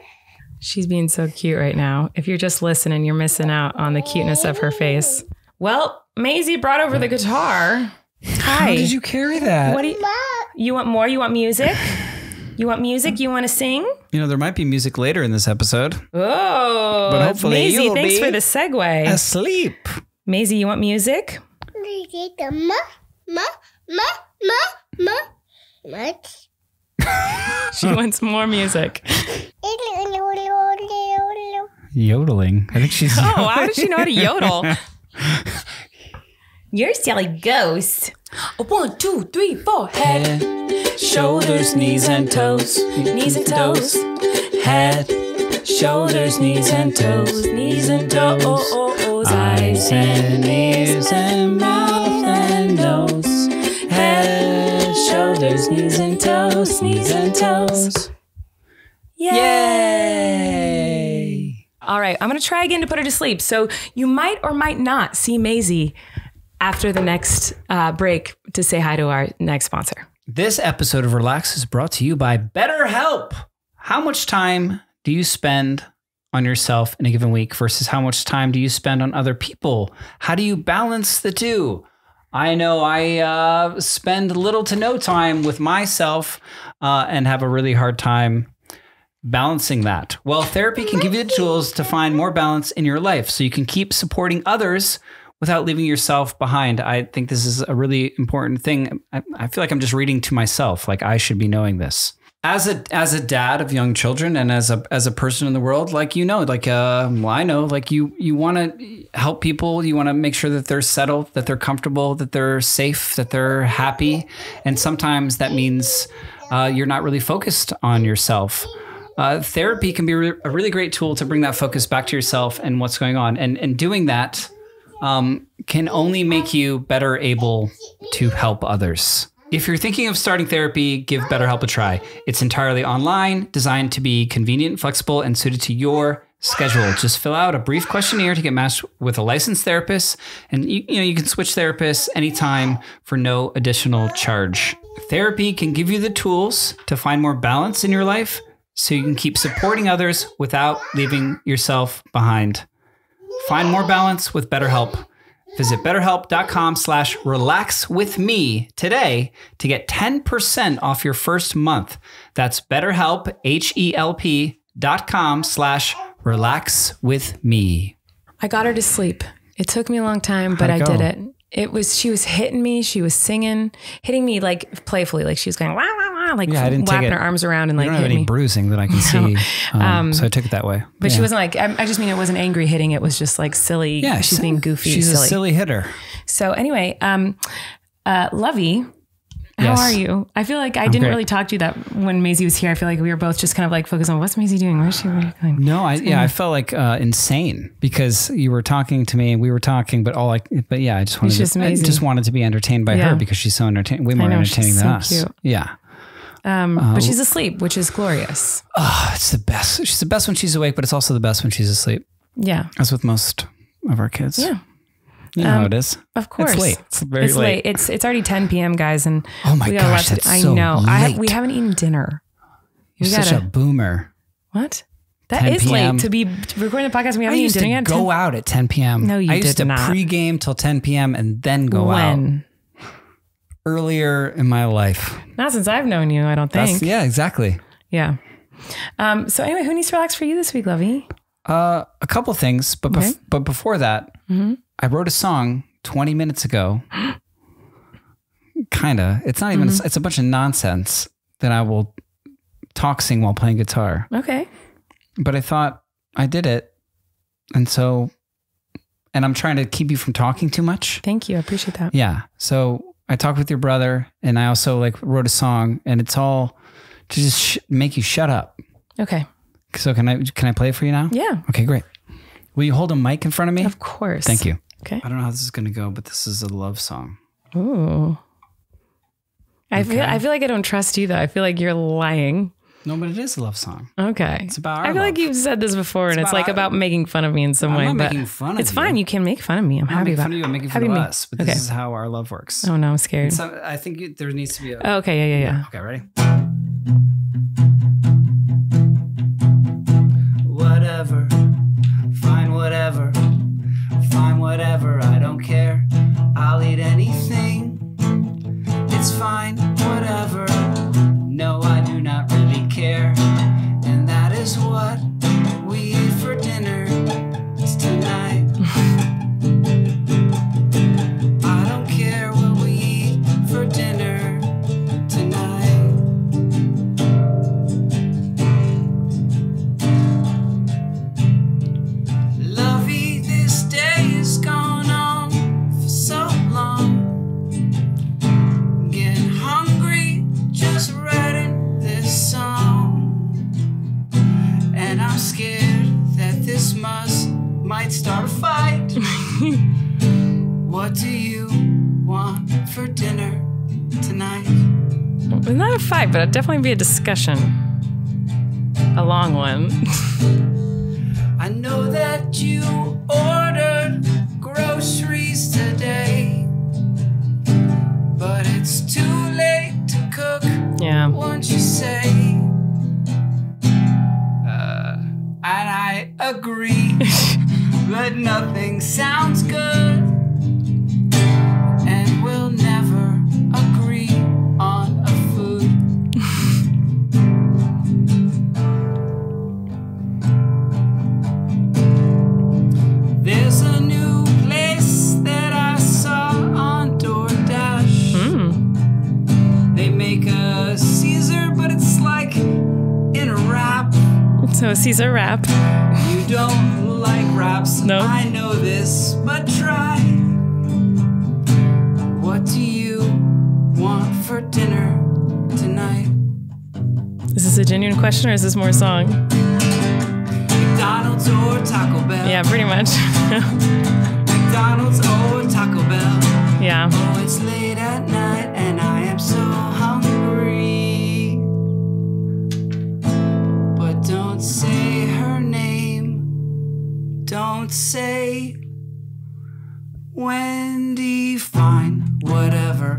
She's being so cute right now. If you're just listening, you're missing out on the cuteness of her face. Well, Maisie brought over the guitar. Hi. How did you carry that? What do you, you want more? You want music? You want music? You want to sing? you know, there might be music later in this episode. Oh, But hopefully Maisie, you'll thanks be for the segue. Asleep. Maisie, you want music? Ma, ma, ma, ma, ma, ma. She wants more music. Yodeling. I think she's. Oh, how does she know how to yodel? You're a silly ghost. A one, two, three, four. Head, shoulders, knees and toes. Knees and toes. Head, shoulders, knees and toes. Knees and toes. Eyes and ears and mouth Shoulders, knees and toes. Knees and toes. Yay! All right, I'm going to try again to put her to sleep. So you might or might not see Maisie after the next uh, break to say hi to our next sponsor. This episode of Relax is brought to you by BetterHelp. How much time do you spend on yourself in a given week versus how much time do you spend on other people? How do you balance the two? I know I uh, spend little to no time with myself uh, and have a really hard time balancing that. Well, therapy can give you the tools to find more balance in your life so you can keep supporting others without leaving yourself behind. I think this is a really important thing. I, I feel like I'm just reading to myself, like I should be knowing this. As a as a dad of young children and as a as a person in the world, like you know, like uh, well, I know, like you you want to help people, you want to make sure that they're settled, that they're comfortable, that they're safe, that they're happy, and sometimes that means uh, you're not really focused on yourself. Uh, therapy can be re- a really great tool to bring that focus back to yourself and what's going on, and and doing that um, can only make you better able to help others. If you're thinking of starting therapy, give BetterHelp a try. It's entirely online, designed to be convenient, flexible, and suited to your schedule. Just fill out a brief questionnaire to get matched with a licensed therapist, and you, you know you can switch therapists anytime for no additional charge. Therapy can give you the tools to find more balance in your life, so you can keep supporting others without leaving yourself behind. Find more balance with BetterHelp. Visit betterhelp.com slash relax with me today to get 10% off your first month. That's betterhelp, H-E-L-P dot com slash relax with me. I got her to sleep. It took me a long time, but I did it. It was she was hitting me, she was singing, hitting me like playfully, like she was going wah wah wah, like Yeah, I didn't whapping her arms around and I like don't have any me. bruising that I can see, um, so I took it that way. But she wasn't like I, I just mean it wasn't angry hitting. It was just like silly. Yeah, she's being goofy. She's silly. a silly hitter. So anyway, um, uh, Lovey, how Yes. are you? I feel like I didn't great. really talk to you that when Maisie was here. I feel like we were both just kind of like focused on what's Maisie doing? Where's she? Where are going? No, I yeah, I felt like uh, insane because you were talking to me and we were talking, but all I but yeah, I just wanted just to, I just wanted to be entertained by Yeah. her because she's so entertaining, way more know, entertaining than so us. cute. Yeah. Um, but uh, she's asleep, which is glorious. Oh, it's the best. She's the best when she's awake, but it's also the best when she's asleep. Yeah, As with most of our kids. yeah, You know how um, it is. of course. It's late. It's very It's late. It's it's already 10 p.m. guys, and Oh my we got a lot gosh, to that's I so know. I have, we haven't eaten dinner. You're we such gotta- a boomer. What? That is p.m. late to be recording the podcast. We haven't used eaten to dinner yet. go out at 10 p.m. No, you I used did to not. pregame till 10 p.m. and then go out when? Earlier in my life. Not since I've known you. I don't think. That's, yeah, exactly. Yeah. Um, so anyway, who needs to relax for you this week, Lovey? Uh, a couple things, but bef- Okay. but before that, I wrote a song 20 minutes ago. Kinda. It's not even. It's a bunch of nonsense that I will talk sing while playing guitar. Okay. But I thought I did it, and so, and I'm trying to keep you from talking too much. Thank you. I appreciate that. Yeah. So I talked with your brother, and I also like wrote a song, and it's all to just sh- make you shut up. Okay. So can I can I play it for you now? Yeah. Okay, great. Will you hold a mic in front of me? Of course. Thank you. Okay. I don't know how this is going to go, but this is a love song. Ooh. I feel I feel like I don't trust you though. I feel like you're lying. No, but it is a love song. Okay. It's about our I feel like you've said this before, and it's like our- about making fun of me in some I'm way. not but making fun of it's you. fine. You can make fun of me. I'm I'm happy about fun of you. I'm making happy fun of me. us. But okay. this is how our love works. oh no, I'm scared. So I think you, there needs to be a. Oh, okay. Yeah. Yeah. Yeah. Okay, ready? Whatever, fine, whatever, fine, whatever, I don't care. I'll eat anything. It's fine, what do you want for dinner tonight? It's not a fight, but it'd definitely be a discussion. A long one. I know that you ordered groceries today, but it's too late to cook. yeah. Won't you say? Uh, and I agree, but nothing sounds good, So Caesar wrap. You don't like wraps. No. I know this, but try. What do you want for dinner tonight? Is this a genuine question or is this more song? McDonald's or Taco Bell? Yeah, pretty much. McDonald's or Taco Bell? yeah. Oh, it's late at night and I am so Don't say Wendy. Fine, whatever.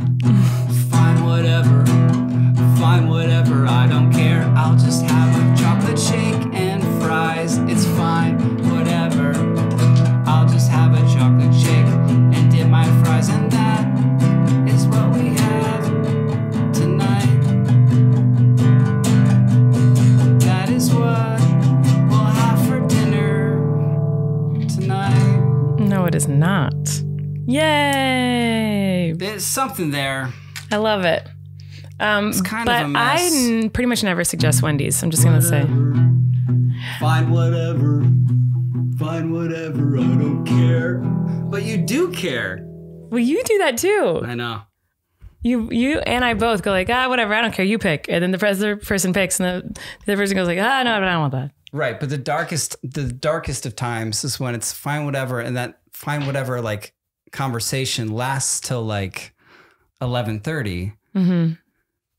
Yay! There's something there. I love it. Um, kind of but a mess. I n- pretty much never suggest Wendy's. I'm just gonna say. Find whatever. Find whatever. I don't care. But you do care. Well, you do that too. I know. You, you, and I both go like, ah, whatever. I don't care. You pick, and then the other person picks, and the, the other person goes like, ah, no, but I don't want that. Right, but the darkest the darkest of times is when it's fine whatever and that fine whatever like conversation lasts till like 11:30. Mm-hmm.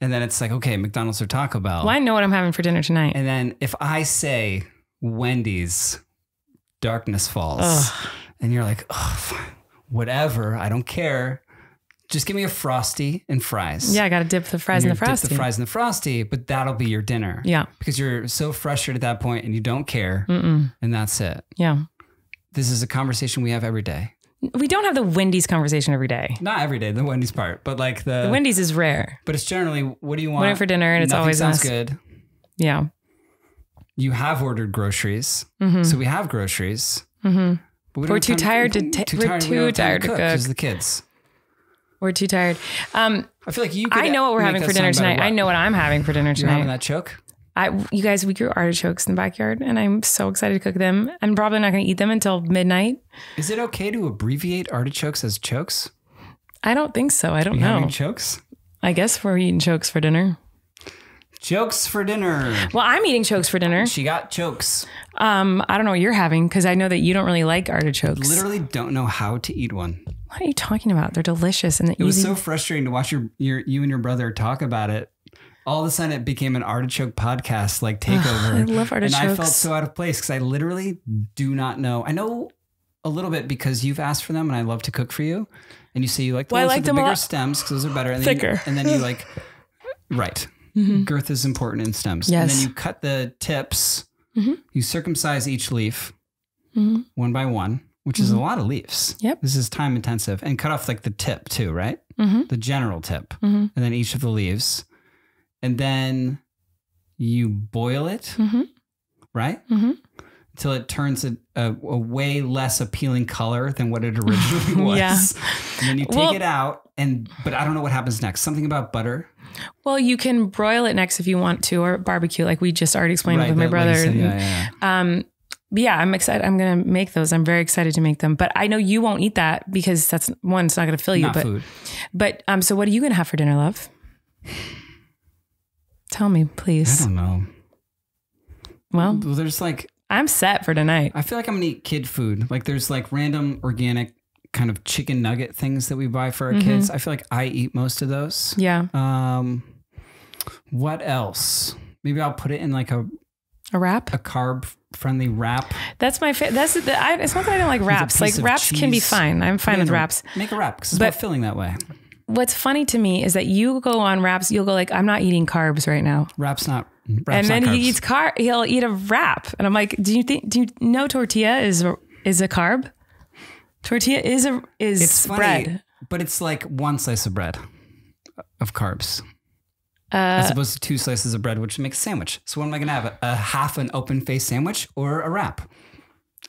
And then it's like, okay, McDonald's or Taco Bell. Well, I know what I'm having for dinner tonight. And then if I say Wendy's darkness falls Ugh. and you're like, "Oh, whatever, I don't care. Just give me a frosty and fries." yeah, I got to dip the fries in the dip frosty. the fries in the frosty, but that'll be your dinner. Yeah. Because you're so frustrated at that point and you don't care, Mm-mm. and that's it. Yeah. This is a conversation we have every day. We don't have the Wendy's conversation every day. Not every day, the Wendy's part, but like the, The Wendy's is rare. But it's generally, what do you want? What for dinner? And it's Nothing always sounds us. good. Yeah. you have ordered groceries, Mhm. so we have groceries. Mhm. But we We're don't too tired to we- ta- too we're tired, we too time tired to cook. because the kids. We're too tired. Um, I feel like you. Could I know what we're having for dinner tonight. I know what I'm having for dinner tonight. You're having that choke. I, you guys, we grew artichokes in the backyard, and I'm so excited to cook them. I'm probably not going to eat them until midnight. Is it okay to abbreviate artichokes as chokes? I don't think so. I don't You know. having chokes? I guess we're eating chokes for dinner. Chokes for dinner. Well, I'm eating chokes for dinner. She got chokes. Um, I don't know what you're having because I know that you don't really like artichokes. I literally don't know how to eat one. What are you talking about? They're delicious and It was so frustrating to watch your, your you and your brother talk about it. All of a sudden, it became an artichoke podcast like takeover. I love artichokes. And I felt so out of place because I literally do not know. I know a little bit because you've asked for them, and I love to cook for you. And you say you like the Well, I like with the bigger stems because those are better. And then you- thicker. and then you like, right. Girth is important in stems. Yes. And then you cut the tips. Mhm. You circumcise each leaf Mhm. one by one, which is a lot of leaves. Yep. This is time intensive. And cut off like the tip too, right? Mhm. The general tip. Mhm. And then each of the leaves. And then you boil it, Mhm. right? Mhm. Until it turns a, a, a way less appealing color than what it originally was. Yeah. And then you take Well- it out and but I don't know what happens next. Something about butter. Well, you can broil it next if you want to, or barbecue, like we just already explained with my brother. said, yeah, yeah, yeah. Um, yeah, I'm excited. I'm gonna make those. I'm very excited to make them. But I know you won't eat that because that's one. It's not gonna fill you. Not but food. but um, so what are you gonna have for dinner, love? Tell me, please. I don't know. Well, there's like I'm set for tonight. I feel like I'm gonna eat kid food. Like there's like random organic kind of chicken nugget things that we buy for our Mm-hmm. kids. I feel like I eat most of those. Yeah, Um, what else? Maybe I'll put it in like a, a wrap. a carb friendly wrap. That's my. favorite. that's the. I, it's not that I don't like wraps. Like wraps can be fine. I'm fine with Make wraps. Make a wrap because it's But- more filling that way. What's funny to me is that you go on wraps. You'll go like, I'm not eating carbs right now. Wrap's not. and then he eats car. He'll eat a wrap, and I'm like, do you think? Do you know tortilla is a- is a carb? Tortilla is a is It's funny, bread. but it's like one slice of bread of carbs. Uh, as opposed to two slices of bread, which makes a sandwich. So what am I gonna have? A, a half an open face sandwich or a wrap?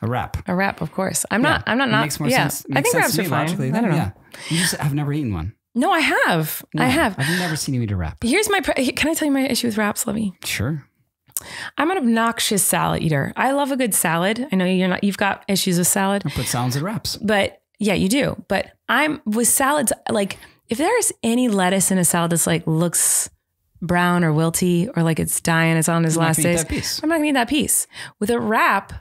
A wrap. a wrap, of course. I'm not. I'm not. It Not. makes more yeah, sense. I Makes think sense wraps to are fine. logically I don't know. Yeah. You just have never eaten one. No, I have. I have. I've never seen you eat a wrap. Here's my. Pre- can I tell you my issue with wraps, Levy? Sure. I'm an obnoxious salad eater. I love a good salad. I know you're not. You've got issues with salad. I put salads in wraps. But yeah, you do. But I'm with salads, like if there's any lettuce in a salad that's like looks brown or wilty or like it's dying, it's on his last days. I'm not gonna eat that piece. With a wrap,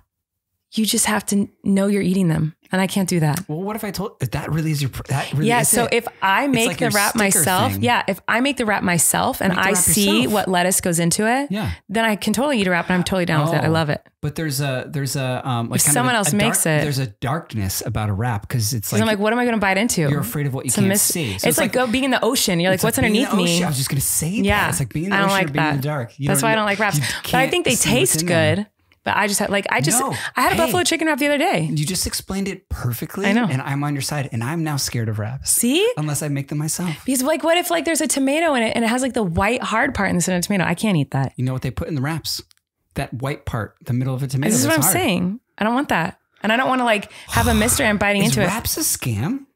you just have to know you're eating them. And I can't do that. Well, what if I told that really is your that really Yeah. So it. if I make like the wrap myself, thing. yeah, if I make the wrap myself and I see yourself. what lettuce goes into it, yeah, then I can totally eat a wrap and I'm totally down with it. I Oh. love it. but there's a there's a um like If kind of someone a- ause a makes dark- it- There's a darkness about a wrap because it's like, I'm like, what am I going to bite into? you're afraid of what you It's can't see. it's, like, go being in the ocean. You're like, what's the underneath me? I was just gonna say that. Yeah, It's like being in the ocean like being in the dark. That's why I don't like wraps. But I think they taste good. But I just had like I just No. I had a Hey. buffalo chicken wrap the other day. You just explained it perfectly. I know. And I'm on your side. And I'm now scared of wraps. See? Unless I make them myself. Because like, what if like there's a tomato in it and it has like the white hard part in the center of the tomato? I can't eat that. You know what they put in the wraps? That white part, the middle of a tomato. This is what I'm hard. saying. I don't want that, and I don't want to like have a mystery. I'm biting Is into it. wraps a scam?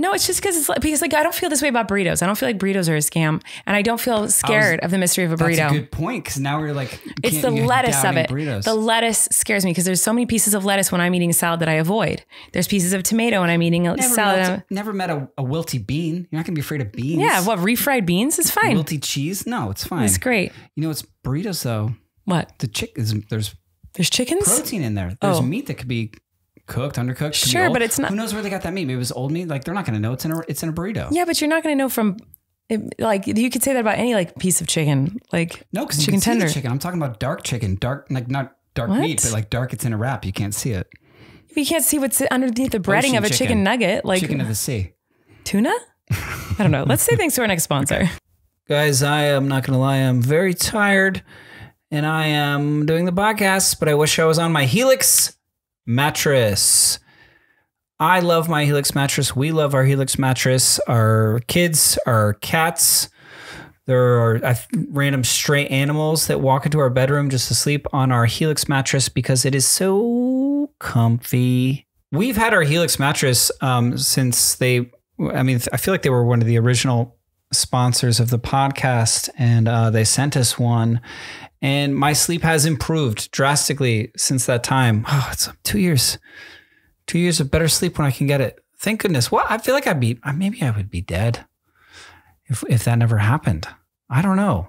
No, it's just because it's like, because like I don't feel this way about burritos. I don't feel like burritos are a scam, and I don't feel scared of the mystery of a That's burrito. a good point because now we're like, It's the lettuce of it. Burritos. The lettuce scares me because there's so many pieces of lettuce when I'm eating a salad that I avoid. There's pieces of tomato when I'm eating a never, salad. met, never met a, a wilty bean. You're not gonna be afraid of beans. yeah, what refried beans is fine. Wilty cheese? No, it's fine. It's great. You know, it's burritos though. What? The chick is there's There's chickens. protein in there. There's Oh. meat that could be cooked, undercooked. Sure, but it's not- Who knows where they got that meat? Maybe it was old meat. Like they're not gonna know it's in a it's in a burrito. Yeah, but you're not going to know from. It, like you could say that about any like piece of chicken, like No, because chicken tender. chicken. I'm talking about dark chicken, dark like not dark What? meat, but like dark. It's in a wrap. You can't see it. If you can't see what's underneath the breading Ocean of a chicken. chicken nugget, like chicken of the sea. tuna. I don't know. Let's say thanks to our next sponsor. Guys, I am not going to lie, I'm very tired and I am doing the podcast, but I wish I was on my Helix mattress. I love my Helix mattress. We love our Helix mattress. Our kids, our cats, There are random stray animals that walk into our bedroom just to sleep on our Helix mattress because it is so comfy. We've had our Helix mattress um, since they, I mean, I feel like they were one of the original sponsors of the podcast and uh, they sent us one. And my sleep has improved drastically since that time. Oh, it's two years. Two years of better sleep when I can get it. Thank goodness. Well, I feel like I'd be, maybe I would be dead if, if that never happened. I don't know.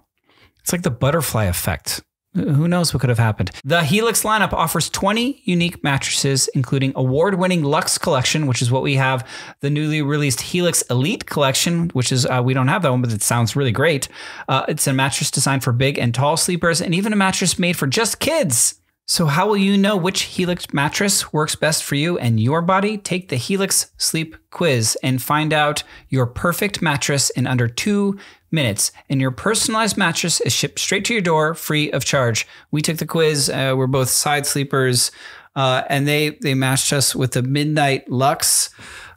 It's like the butterfly effect. Who knows what could have happened? The Helix lineup offers 20 unique mattresses, including award winning Luxe Collection, which is what we have, the newly released Helix Elite Collection, which is, uh, we don't have that one, but it sounds really great. Uh, it's a mattress designed for big and tall sleepers, and even a mattress made for just kids. So, how will you know which Helix mattress works best for you and your body? Take the Helix Sleep Quiz and find out your perfect mattress in under two minutes. And your personalized mattress is shipped straight to your door free of charge. We took the quiz. Uh, we're both side sleepers, uh, and they they matched us with the Midnight Luxe.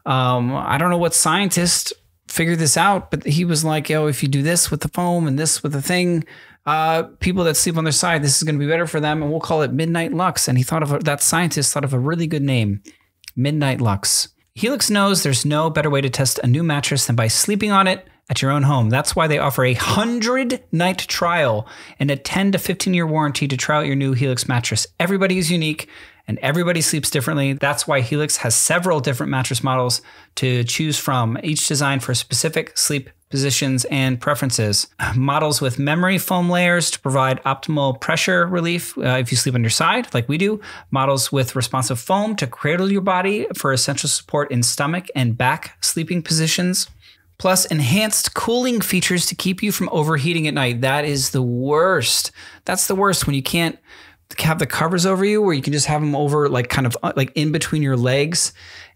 Um, I don't know what scientist figured this out, but he was like, "Yo, if you do this with the foam and this with the thing." Uh, people that sleep on their side, this is going to be better for them, and we'll call it Midnight Luxe. And he thought of a, that scientist thought of a really good name, Midnight Luxe. Helix knows there's no better way to test a new mattress than by sleeping on it at your own home. That's why they offer a 100 night trial and a 10 to 15 year warranty to try out your new Helix mattress. Everybody is unique and everybody sleeps differently. That's why Helix has several different mattress models to choose from, each designed for specific sleep positions and preferences. Models with memory foam layers to provide optimal pressure relief uh, if you sleep on your side, like we do. Models with responsive foam to cradle your body for essential support in stomach and back sleeping positions plus enhanced cooling features to keep you from overheating at night. That is the worst. That's the worst when you can't have the covers over you, where you can just have them over like kind of uh, like in between your legs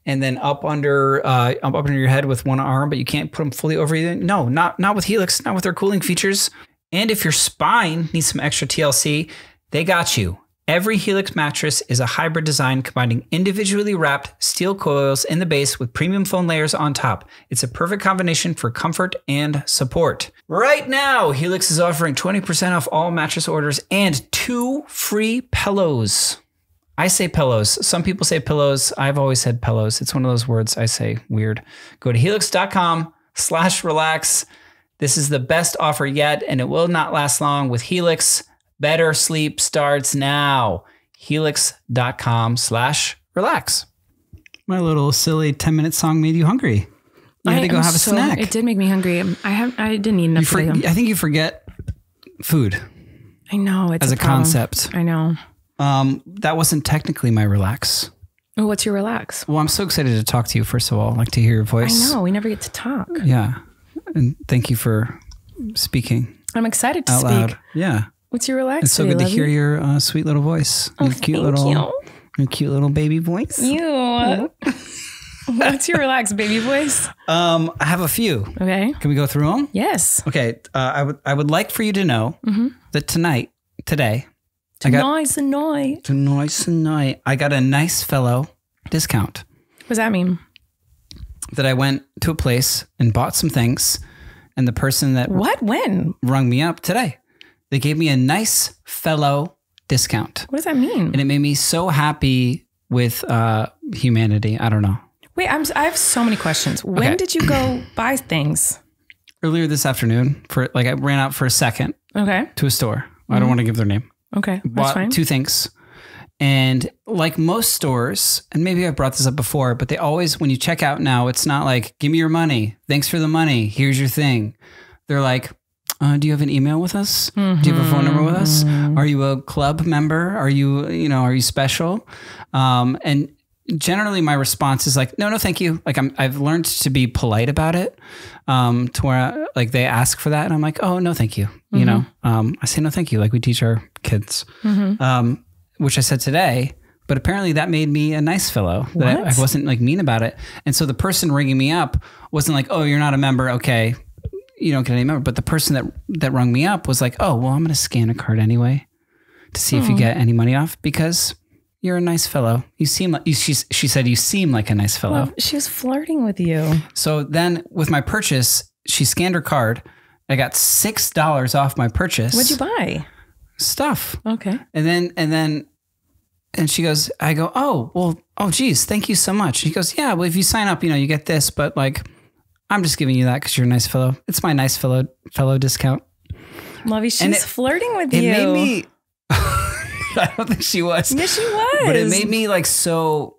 and then up under uh, up under your head with one arm, but you can't put them fully over you. No, not not with Helix, not with their cooling features. And if your spine needs some extra TLC, they got you. Every Helix mattress is a hybrid design combining individually wrapped steel coils in the base with premium foam layers on top. It's a perfect combination for comfort and support. Right now, Helix is offering 20% off all mattress orders and two free pillows. I say pillows. Some people say pillows. I've always said pillows. It's one of those words I say weird. Go to helix.com slash relax. This is the best offer yet, and it will not last long with Helix. Better sleep starts now. Helix.com slash relax. My little silly 10 minute song made you hungry. You had to go have a so- snack. It did make me hungry. I have. I didn't eat enough You for- today. I think you forget food I know it's as a, problem. concept. I know. Um, that wasn't technically my relax. Oh, what's your relax? Well, I'm so excited to talk to you, first of all. I'd like to hear your voice. I know we never get to talk. Yeah. And thank you for speaking I'm excited to out speak. loud. Yeah. What's your relax? It's so good to hear your uh, sweet little voice. Oh, your cute little you. your cute little baby voice. You. What's your relaxed baby voice? Um, I have a few. Okay. Can we go through them? Yes. Okay. Uh, I would I would like for you to know Mm-hmm. that tonight, today, I got Nice and nice. tonight, tonight, I got a nice fellow discount What does that mean? that I went to a place and bought some things, and the person that What? When? rung me up today, they gave me a nice fellow discount, What does that mean? and it made me so happy with uh, humanity. I don't know. Wait, I'm. I have so many questions. When Okay. did you go buy things? Earlier this afternoon, for like I ran out for a second Okay. to a store. I don't want to give their name. Okay. That's bought fine. two things. And like most stores, and maybe I brought this up before, but they always, when you check out now, it's not like, give me your money. Thanks for the money. Here's your thing. They're like, uh, do you have an email with us? Do you have a phone number with us? Are you a club member? Are you, you know, are you special? Um, and generally my response is like, no, no, thank you. Like I'm, I've learned to be polite about it. Um, to where like they ask for that and I'm like, oh, no, thank you. You know, um, I say no, thank you. Like we teach our kids um, which I said today. But apparently that made me a nice fellow. That I, I wasn't like mean about it. And so the person ringing me up wasn't like, "Oh, you're not a member. Okay, you don't get any member." But the person that that rung me up was like, "Oh, well, I'm going to scan a card anyway to see if you hmm. get any money off because you're a nice fellow. You seem like you, she she said you seem like a nice fellow." Well, she was flirting with you. So then with my purchase, she scanned her card I got six dollars off my purchase. What'd you buy? Stuff. Okay. And then and then and she goes, I go, oh well, oh geez, thank you so much. She goes, yeah, well if you sign up, you know, you get this, but like, I'm just giving you that because you're a nice fellow. It's my nice fellow fellow discount. Lovey, she's it- flirting with It you. made me. I don't think she was. Yes, she was. But it made me like so.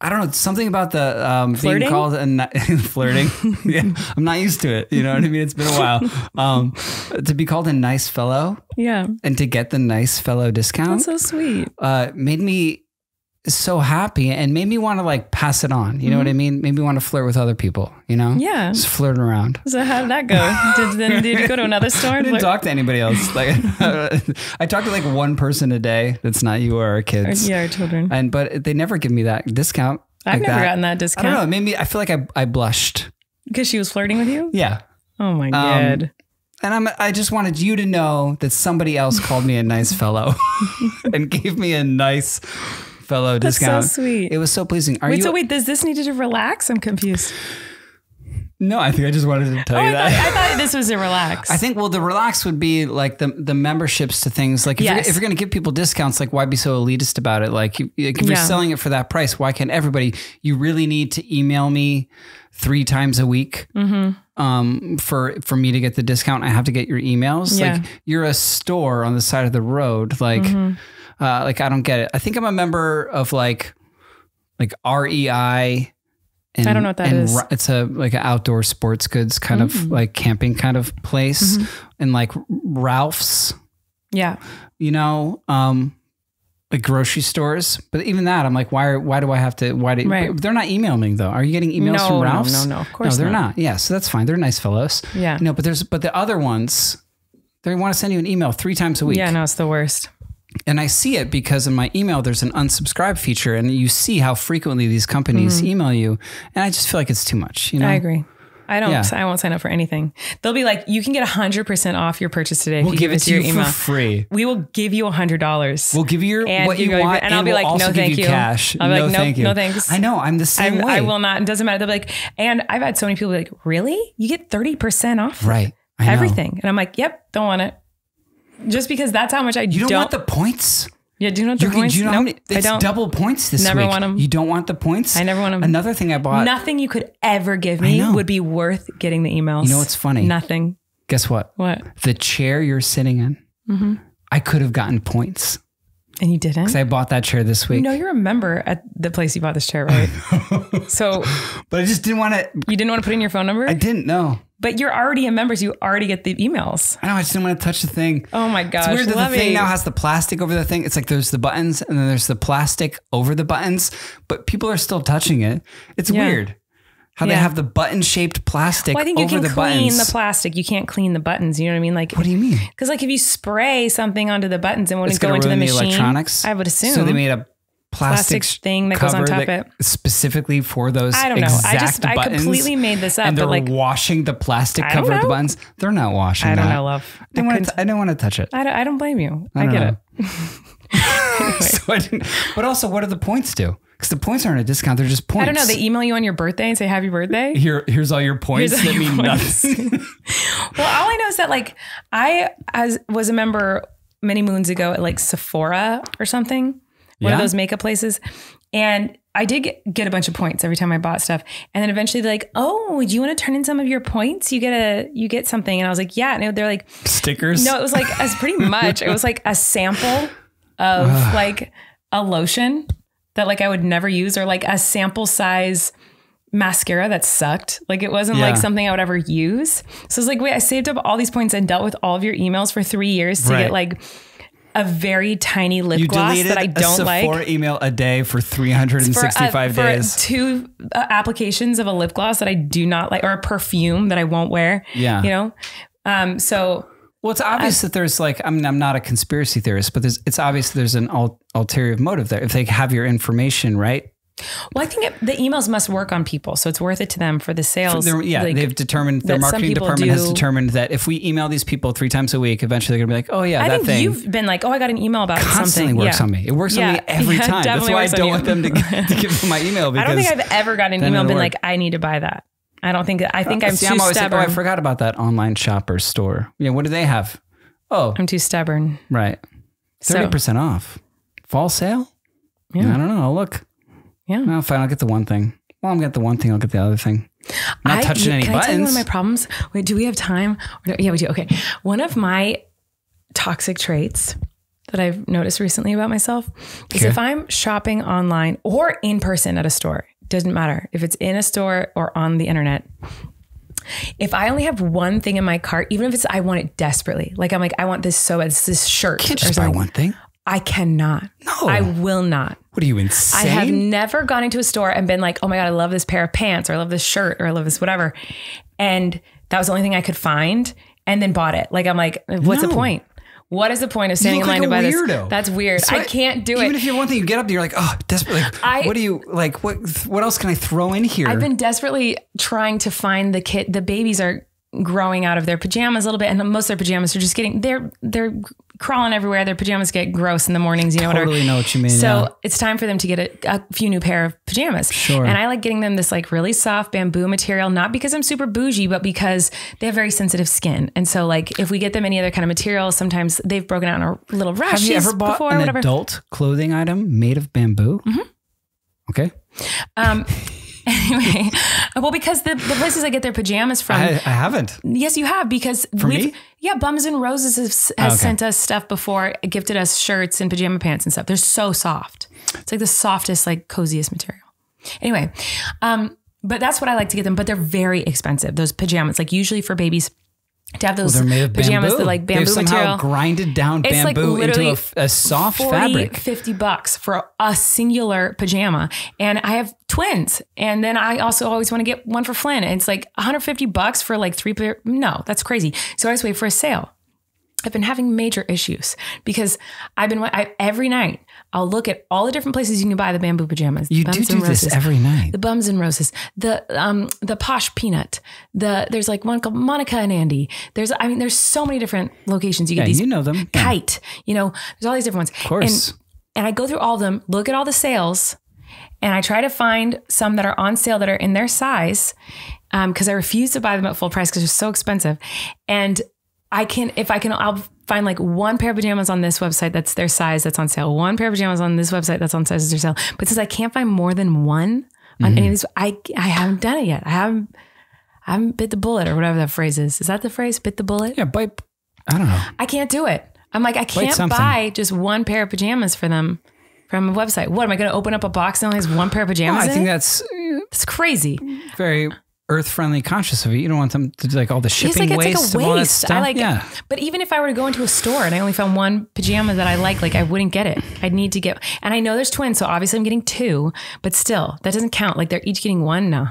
I don't know something about the um, being called and flirting. yeah, I'm not used to it. You know what I mean? It's been a while. Um, to be called a nice fellow Yeah. and to get the nice fellow discount That's so sweet. uh, made me so happy and made me want to like pass it on. You know what I mean? Made me want to flirt with other people. You know? Mm-hmm. Yeah. Just flirting around. So how did that go? Did, then, did you go to another store? I didn't talk to anybody else. Like I talked to like one person a day. That's not you or our kids. yeah, our children. And but they never give me that discount. I've like never that. gotten that discount. I don't know. It made me. I feel like I I blushed. because she was flirting with you. Yeah. Oh my Um, god. And I'm. I just wanted you to know that somebody else called me a nice fellow and gave me a nice fellow That's so sweet. It was so pleasing. Are wait, you? so wait, does this need to relax? I'm confused. No, I think I just wanted to tell Oh, you I that. thought, I thought this was a relax. I think well, the relax would be like the the memberships to things. Like if, Yes. you're, if you're going to give people discounts, like why be so elitist about it? Like if you're selling it for that price, why can't everybody? You really need to email me three times a week Mm-hmm. um, for for me to get the discount. I have to get your emails. Yeah. Like you're a store on the side of the road. Like Mm-hmm. Uh, like I don't get it. I think I'm a member of like like REI. And, I don't know what that is. It's a like an outdoor sports goods kind of like camping kind of place, Mm-hmm. and like Ralph's, yeah. you know, um, like grocery stores. But even that, I'm like, why? Why do I have to? Why do Right. they're not emailing me though? Are you getting emails No, from Ralph's? no, no, no. of course no, they're not. not. Yeah, so that's fine. They're nice fellows. Yeah. No, but there's but the other ones, they want to send you an email three times a week. Yeah, no, it's the worst. And I see it because in my email, there's an unsubscribe feature, and you see how frequently these companies email you. And I just feel like it's too much. You know, Mm-hmm. I agree. I don't. Yeah. I won't sign up for anything. They'll be like, you can get hundred percent off your purchase today We'll you give give it to your you email. for free. We will give you hundred dollars. We'll give you your, And what you you want, and I'll be we'll like, no, thank you cash. I'll be no, like, no- thank you. no thanks. I know. I'm the same I, way. I will not. It doesn't matter. They'll be like, and I've had so many people be like, really? You get thirty percent off Right. Everything, and I'm like, yep, don't want it. Just because that's how much I do. You don't, want the points. yeah. Do you know what You, the points? do you know Nope, many? I It's don't. double points this Never week. them. You don't want the points. I never want 'em. Another thing I bought. Nothing you could ever give me would be worth getting the emails. You know what's funny? Nothing. Guess what? What? The chair you're sitting in. Mm-hmm. I could have gotten points And you didn't. because I bought that chair this week. You know, you're a member at the place you bought this chair, right? so but I just didn't want to. you didn't want to put in your phone number, I didn't know. But you're already a member, so you already get the emails. I know. I just didn't want to touch the thing. Oh my gosh, It's weird that the thing now has the plastic over the thing. It's like there's the buttons and then there's the plastic over the buttons, but people are still touching it. It's Yeah. weird how they have the button shaped plastic Well, I think you over can the clean buttons. the plastic. You can't clean the buttons. You know what I mean? Like, what do you mean? because like if you spray something onto the buttons and it go into the machine, the electronics. I would assume. So they made a plastic, Plastic thing that goes on top of it. specifically for those. I don't know. I just I completely made this up, and they're like washing the plastic cover of the buttons. They're not washing. I don't that. know, love. I didn't, want to, I didn't want to touch it. I don't, I don't blame you. I, I don't get know. it. so I didn't, but also, what do the points do? Because the points aren't a discount; they're just points. I don't know. They email you on your birthday and say happy birthday. Here, here's all your points all that your mean points. nothing. Well, all I know is that like I as was a member many moons ago at like Sephora or something, one Yeah? of those makeup places, and I did get, get a bunch of points every time I bought stuff. And then eventually they're like, "Oh, do you want to turn in some of your points? You get a you get something." And I was like, "Yeah." And they're like, Stickers. "No, it was like as pretty much. It was like a sample of like a lotion that like I would never use, or like a sample size." mascara that sucked. Like it wasn't like something I would ever use. So it's like, wait, I saved up all these points and dealt with all of your emails for three years to Right. get like a very tiny lip you gloss that I don't Sephora like. email a day for For, uh, 365 for days. two uh, applications of a lip gloss that I do not like, or a perfume that I won't wear. Yeah. you know. Um. So Well, it's obvious that there's like, I mean, I'm not a conspiracy theorist, but there's, it's obvious there's an ul- ulterior motive there. If they have your information, right? Well, I think it, the emails must work on people, so it's worth it to them for the sales. They're- yeah, like- they've determined, their marketing department has determined that if we email these people three times a week, eventually they're going to be like, oh, yeah, I that think thing you've been like, oh, I got an email about constantly something. works Yeah. on me. It works on me every Yeah, time. That's why I don't want them to, to give them my email because I don't think I've ever gotten an email been work. like, I need to buy that. I don't think I uh, think I'm See, too always like, oh, stubborn. I forgot about that online shopper store. Yeah, what do they have? Oh, I'm too stubborn. right. So- 30% off. Fall sale? Yeah. I don't know. I'll look. Yeah. No, fine. I'll get the one thing. Well, I'm get the one thing. I'll get the other thing. I'm not I- touching any can I tell you one of my problems? Wait, do we have time? Yeah, we do. Okay. One of my toxic traits that I've noticed recently about myself is Okay. if I'm shopping online or in person at a store, doesn't matter if it's in a store or on the internet. If I only have one thing in my cart, even if it's I want it desperately, like I'm like I want this so bad, this shirt Can't or just buy one thing. I cannot. No. I will not. What are you insane? I have never gone into a store and been like, oh my God, I love this pair of pants or I love this shirt or I love this whatever. And that was the only thing I could find and then bought it. Like, I'm like, what's No. the point? What is the point of standing in line like to buy weirdo. this? That's weird. So I can't do Even it. Even if you're one thing, you get up you're like, oh, desperate. Like, I- what do you like? What what else can I throw in here? I've been desperately trying to find the kit. The babies are growing out of their pajamas a little bit, and most of their pajamas are just getting they're they're crawling everywhere. Their pajamas get gross in the mornings. You know, Totally whatever. know what you mean, So yeah. it's time for them to get a, a few new pair of pajamas. Sure. And I like getting them this like really soft bamboo material, not because I'm super bougie, but because they have very sensitive skin. And so like if we get them any other kind of material, sometimes they've broken out in a little rashes have you ever bought before, an whatever. adult clothing item made of bamboo? Mm-hmm. Okay. Um, anyway, well, because the, the places I get their pajamas from, I, I haven't. Yes, you have because we've me? yeah, Bums and Roses has, has Okay. sent us stuff before, gifted us shirts and pajama pants and stuff. They're so soft. It's like the softest, like coziest material. Anyway, um, but that's what I like to get them. But they're very expensive. Those pajamas, like usually for babies, to have those They're made of pajamas bamboo. that like bamboo They've somehow material. grinded down It's like bamboo into literally a, a soft 40, fabric. 50 bucks for a singular pajama. And I have twins. And then I also always want to get one for Flynn. And it's like 150 bucks for like three pair. No, that's crazy. So I just wait for a sale. I've been having major issues because I've been I, every night. I'll look at all the different places you can buy the bamboo pajamas. You Bums do and do this Roses, every night. The bums and roses. The um the posh peanut. The there's like one called Monica and Andy. There's I mean there's so many different locations you get Yeah, these you know them. Yeah. Kyte. You know there's all these different ones. Of course. And, and I go through all of them, look at all the sales, and I try to find some that are on sale that are in their size because I refuse to buy them at full price because they're so expensive. And I can, if I can, I'll find like one pair of pajamas on this website that's their size that's on sale, one pair of pajamas on this website that's on size that's their sale. But since I can't find more than one on any of these, I I haven't done it yet. I haven't. I haven't bit the bullet or whatever that phrase is. Is that the phrase? Bit the bullet? Yeah, bite. I don't know. I can't do it. I'm like, I can't buy just one pair of pajamas for them from a website. What am I going to open up a box and only has one pair of pajamas? I in think that's that's crazy. very earth friendly, conscious of it. You don't want them to do like all the shipping like it's waste like of all a waste. stuff. I like yeah. But even if I were to go into a store and I only found one pajama that I like, like I wouldn't get it. I'd need to get. And I know there's twins, so obviously I'm getting two. But still, that doesn't count. Like they're each getting one. No,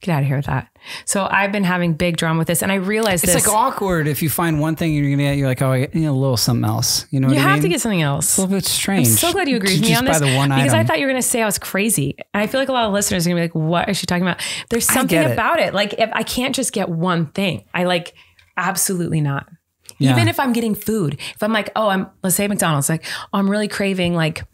get out of here with that. So I've been having big drama with this, and I realized It's this. like awkward if you find one thing you're gonna get. You're like, oh, I need a little something else. You know, you what I have mean? to get something else. It's a little bit strange. I'm so glad you agreed with me on this the one because I thought you were going to say I was crazy. I feel like a lot of listeners are going to be like, "What is she talking about?" There's something it. about it. Like if I can't just get one thing. I like absolutely not. Yeah. Even if I'm getting food, if I'm like, oh, I'm let's say McDonald's, like, oh, I'm really craving like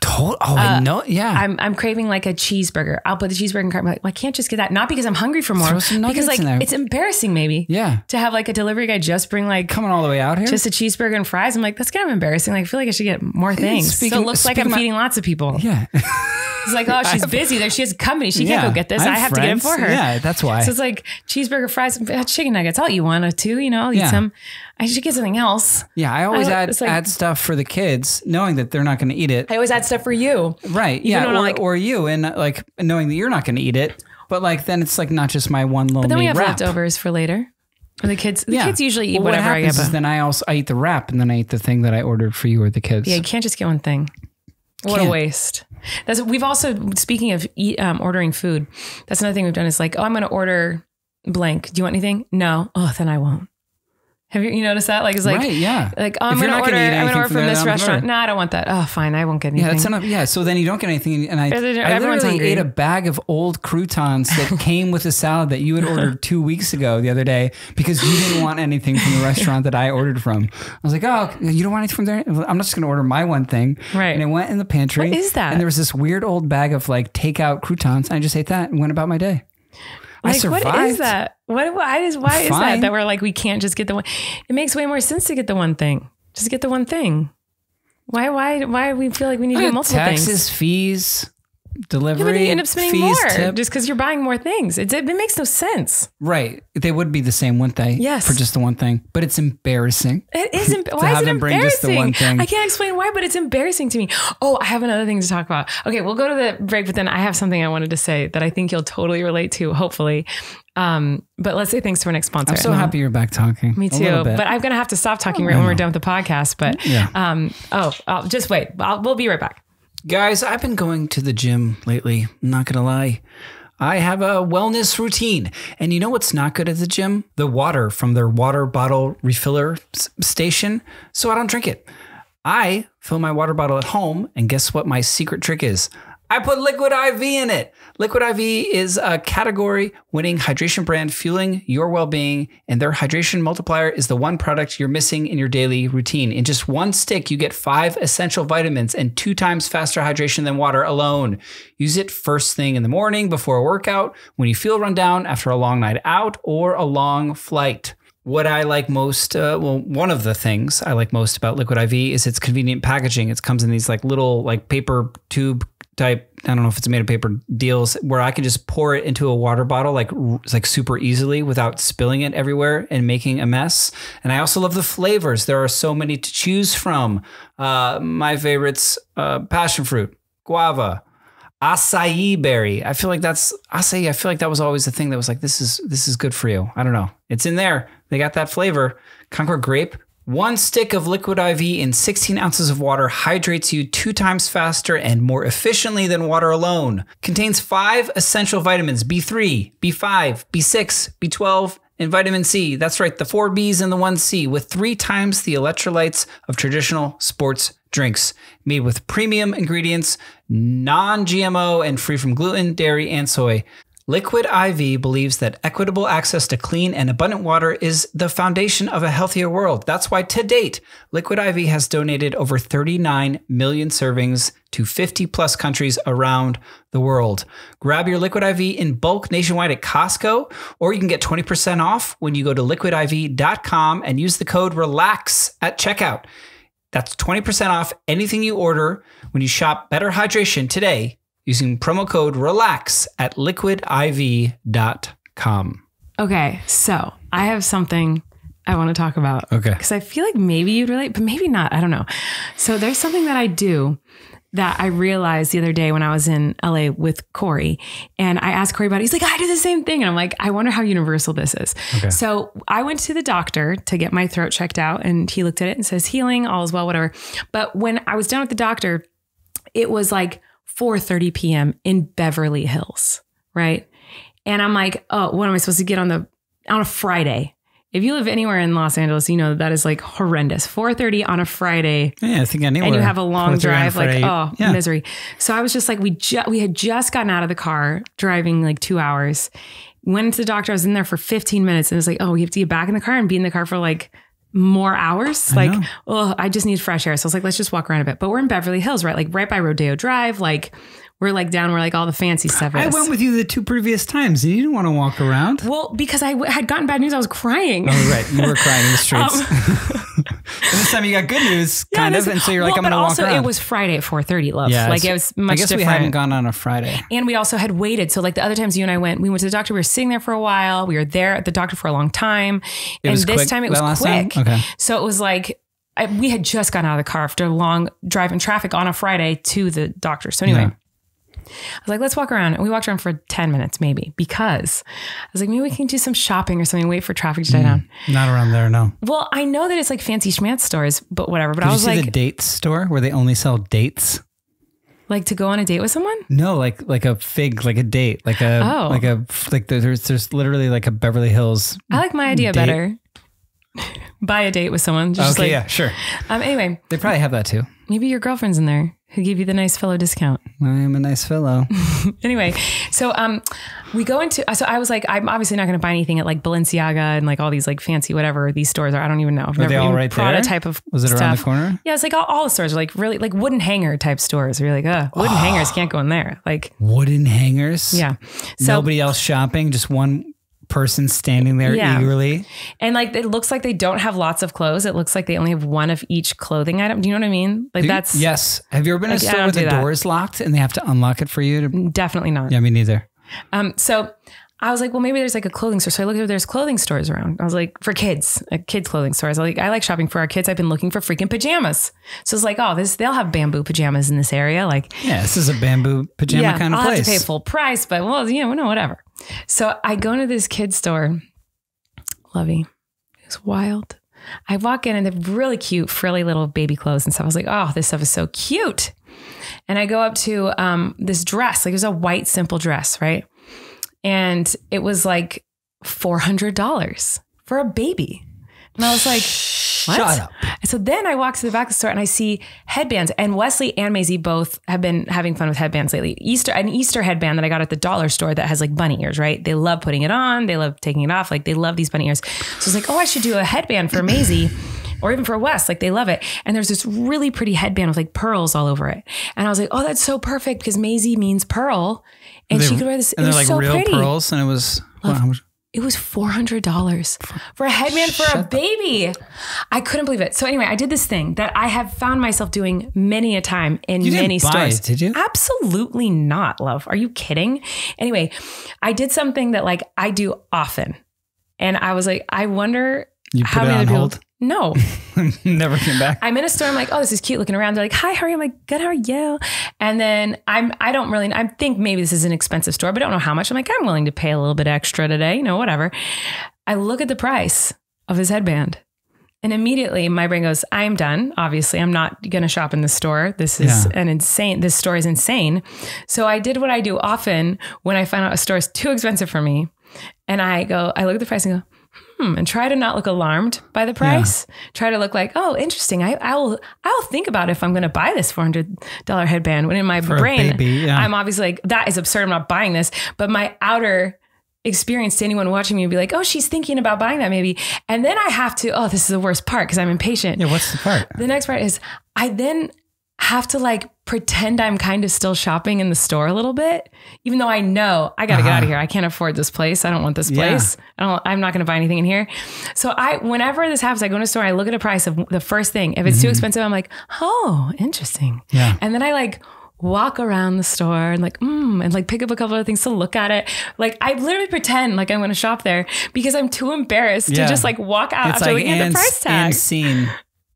Tot- oh, I know. Yeah. Uh, I'm I'm craving like a cheeseburger. I'll put the cheeseburger in cart. I'm like, well, I can't just get that. Not because I'm hungry for more. Because like it's embarrassing maybe. yeah. To have like a delivery guy just bring like Coming all the way out here. just a cheeseburger and fries. I'm like, that's kind of embarrassing. Like, I feel like I should get more things. so it looks like I'm my- feeding lots of people. yeah. It's like, oh, she's busy. There, she has company. She can't go get this. I I have have to get it for her. Yeah, that's why. So it's like cheeseburger, fries, uh, chicken nuggets. I'll eat one or two. You know, I'll eat Yeah. some. I should get something else. Yeah. I always I- add like- add stuff for the kids, knowing that they're not going to eat it. I always add stuff for you. Right. yeah. Or, like- or you, and like knowing that you're not going to eat it. But like then it's like not just my one little But then we have wrap. leftovers for later. For the kids, the Yeah. kids usually eat Well, whatever what I get. but- then I also I eat the wrap and then I eat the thing that I ordered for you or the kids. Yeah, you can't just get one thing. What a Can't. waste. That's we've also speaking of eat, um, ordering food. That's another thing we've done is like, oh, I'm going to order blank. Do you want anything? No. Oh, then I won't. Have you, you noticed that? Like, it's like, right. Yeah. like oh, I'm going to order. gonna I'm going to order from this restaurant. No, I don't want that. Oh, fine. I won't get anything. Yeah, that's enough. Yeah, so then you don't get anything, and I, I everyone's literally hungry. ate a bag of old croutons that came with a salad that you had ordered two weeks ago the other day because you didn't want anything from the restaurant that I ordered from. I was like, oh, you don't want anything from there? I'm just going to order my one thing. Right. And I went in the pantry. What is that? And there was this weird old bag of like takeout croutons. And I just ate that and went about my day. Like, what is survived. that? What? Why is why is that that we're like we can't just get the one? It makes way more sense to get the one thing. Just get the one thing. Why? Why? Why do we feel like we need to get multiple taxes, things? fees, Yeah, delivery, but then you end up spending fees, more tip. just because you're buying more things. It, it makes no sense. right. They would be the same, wouldn't they? Yes. For just the one thing. But it's embarrassing. It is. Em- why is it embarrassing? just the one thing. I can't explain why, but it's embarrassing to me. Oh, I have another thing to talk about. Okay, we'll go to the break, but then I have something I wanted to say that I think you'll totally relate to. Hopefully, um, but let's say thanks to our next sponsor. I'm so happy you're back talking. Me too. But I'm gonna have to stop talking right when we're done with the podcast. But Yeah. um, oh, I'll, just wait. I'll, we'll be right back. Guys, I've been going to the gym lately. Not to lie. I have a wellness routine. And you know what's not good at the gym? The water from their water bottle refiller station. So I don't drink it. I fill my water bottle at home. And guess what my secret trick is? I put Liquid IV in it. Liquid IV is a category winning hydration brand fueling your well being, and their hydration multiplier is the one product you're missing in your daily routine. In just one stick, you get five essential vitamins and two times faster hydration than water alone. Use it first thing in the morning before a workout, when you feel run down after a long night out or a long flight. What I like most, uh, well, one of the things I like most about Liquid IV is its convenient packaging. It comes in these like little like paper tube type. I don't know if it's made of paper deals where I can just pour it into a water bottle like like super easily without spilling it everywhere and making a mess. And I also love the flavors. There are so many to choose from. Uh, my favorites: uh, passion fruit, guava, acai berry. I feel like that's acai. I feel like that was always the thing that was like this is this is good for you. I don't know. It's in there. They got that flavor. Concord grape. One stick of liquid IV in 16 ounces of water hydrates you two times faster and more efficiently than water alone. Contains five essential vitamins B3, B5, B6, B12, and vitamin C. That's right, the four Bs and the one C, with three times the electrolytes of traditional sports drinks. Made with premium ingredients, non GMO, and free from gluten, dairy, and soy. Liquid IV believes that equitable access to clean and abundant water is the foundation of a healthier world. That's why, to date, Liquid IV has donated over 39 million servings to 50 plus countries around the world. Grab your Liquid IV in bulk nationwide at Costco, or you can get 20% off when you go to liquidiv.com and use the code RELAX at checkout. That's 20% off anything you order when you shop Better Hydration today using promo code RELAX at liquidiv.com. Okay, so I have something I want to talk about. Okay. Because I feel like maybe you'd relate, but maybe not. I don't know. So there's something that I do that I realized the other day when I was in LA with Corey. And I asked Corey about it. He's like, I do the same thing. And I'm like, I wonder how universal this is. So I went to the doctor to get my throat checked out. And he looked at it and says, healing, all is well, whatever. But when I was done with the doctor, it was like 4:30 p.m. in Beverly Hills, right? And I'm like, oh, what am I supposed to get on the on a Friday? If you live anywhere in Los Angeles, you know that, that is like horrendous. 4:30 on a Friday, yeah, I think anywhere. and you have a long drive, like oh, yeah. misery. So I was just like, we ju- we had just gotten out of the car, driving like two hours. Went to the doctor. I was in there for 15 minutes, and it was like, oh, we have to get back in the car and be in the car for like more hours. like, know. oh, I just need fresh air. So I was like, let's just walk around a bit. But we're in Beverly Hills, right? Like right by Rodeo Drive. Like we're like down where like all the fancy stuff is. I went with you the two previous times. You didn't want to walk around. well, because I w- had gotten bad news, I was crying. Oh, right. You were crying in the um, streets. and this time you got good news, Yeah, kind this- of. And so you're like, I'm going to walk also around. it was Friday at 4:30, love. yeah, like it was much I guess different. we hadn't gone on a Friday. And we also had waited. So like the other times you and I went, we went to the doctor. We were sitting there for a while. We were there at the doctor for a long time. and was this quick time it was last time? quick. Okay. So it was like I, we had just gotten out of the car after a long drive in traffic on a Friday to the doctor. So anyway. Yeah. I was like, let's walk around. And we walked around for 10 minutes, maybe, because I was like, maybe we can do some shopping or something, wait for traffic to die down. Not around there, no. Well, I know that it's like fancy schmancy stores, but whatever. But Did I you was see like, the dates store where they only sell dates? like to go on a date with someone? No, like like a fig, like a date, like a Oh. like a like there's there's literally like a Beverly Hills. I like my idea Date? better. buy a date with someone. Just okay, like, yeah, sure. Um, anyway, They probably have that too. maybe your girlfriend's in there who gave you the nice fellow discount. I am a nice fellow. anyway, so um, we go into. So I was like, I'm obviously not going to buy anything at like Balenciaga and like all these like fancy whatever these stores are. I don't even know. I've Are they all right Prada there? type of Was it around the corner? Yeah, it's like all, all the stores are like really like wooden hanger type stores. You're like, uh, wooden hangers can't go in there. Like, Wooden hangers. yeah. So Nobody else shopping, just one person standing there Yeah. eagerly. and like it looks like they don't have lots of clothes. It looks like they only have one of each clothing item. Do you know what I mean? Like that's yes. Have you ever been in a Like, I store where the door is locked and they have to unlock it for you? To, definitely not. yeah, me neither. Um, so I was like, well, maybe there's like a clothing store. So I looked if there's clothing stores around. I was like, for kids, uh, kids clothing stores. I like, I like shopping for our kids. I've been looking for freaking pajamas. So it's like, oh, this they'll have bamboo pajamas in this area. Like, Yeah, this is a bamboo pajama yeah, kind of I'll place. have to pay full price, but well, you know, no, whatever. So I go into this kid store. Lovey, it's wild. I walk in and they're really cute, frilly little baby clothes and stuff. I was like, oh, this stuff is so cute. And I go up to um, this dress, like it was a white, simple dress, right? And it was like $400 for a baby. And I was like, what? Shut up. And so then I walk to the back of the store and I see headbands. And Wesley and Maisie both have been having fun with headbands lately. Easter, an Easter headband that I got at the dollar store that has like bunny ears, right? They love putting it on. They love taking it off. Like they love these bunny ears. So I was like, oh, I should do a headband for Maisie. Or even for Wes, like they love it. And there's this really pretty headband with like pearls all over it. And I was like, oh, that's so perfect because Maisie means pearl. And she could wear this. And it they're was like so real pretty. pearls, and it was how much? It was four hundred dollars for a headband for a baby. I couldn't believe it. So anyway, I did this thing that I have found myself doing many a time in You many stores. it, did you? Absolutely not, love. Are you kidding? Anyway, I did something that like I do often, and I was like, I wonder You how put it many on people. hold? No, Never came back. I'm in a store. I'm like, oh, this is cute looking around. They're like, hi, how are you? I'm like, good, how are you? And then I'm, I don't really, I think maybe this is an expensive store, but I don't know how much. I'm like, I'm willing to pay a little bit extra today, you know, whatever. I look at the price of his headband. And immediately my brain goes, I'm done. Obviously, I'm not going to shop in the store. This is Yeah. an insane, this store is insane. So I did what I do often when I find out a store is too expensive for me. And I go, I look at the price and go, hmm, and try to not look alarmed by the price. Try to look like, oh, interesting. I, I will, I will think about if I'm going to buy this four hundred dollar headband. When in my a brain, baby, yeah. I'm obviously like, that is absurd. I'm not buying this. But my outer experience to anyone watching me would be like, oh, she's thinking about buying that maybe. And then I have to, oh, this is the worst part because I'm impatient. yeah, what's the part? The next part is I then have to like pretend I'm kind of still shopping in the store a little bit, even though I know I got to get out of here. I can't afford this place. I don't want this Uh-huh. Yeah. place. I don't, I'm not going to buy anything in here. So I, whenever this happens, I go to a store, I look at a price of the first thing. If it's too expensive, I'm like, oh, interesting. Mm-hmm. Yeah. And then I like walk around the store and like, mm, and like pick up a couple of things to look at it. Like I literally pretend like I'm going to shop there because I'm too embarrassed Yeah. to just like walk out It's after like looking at the price tag. and scene.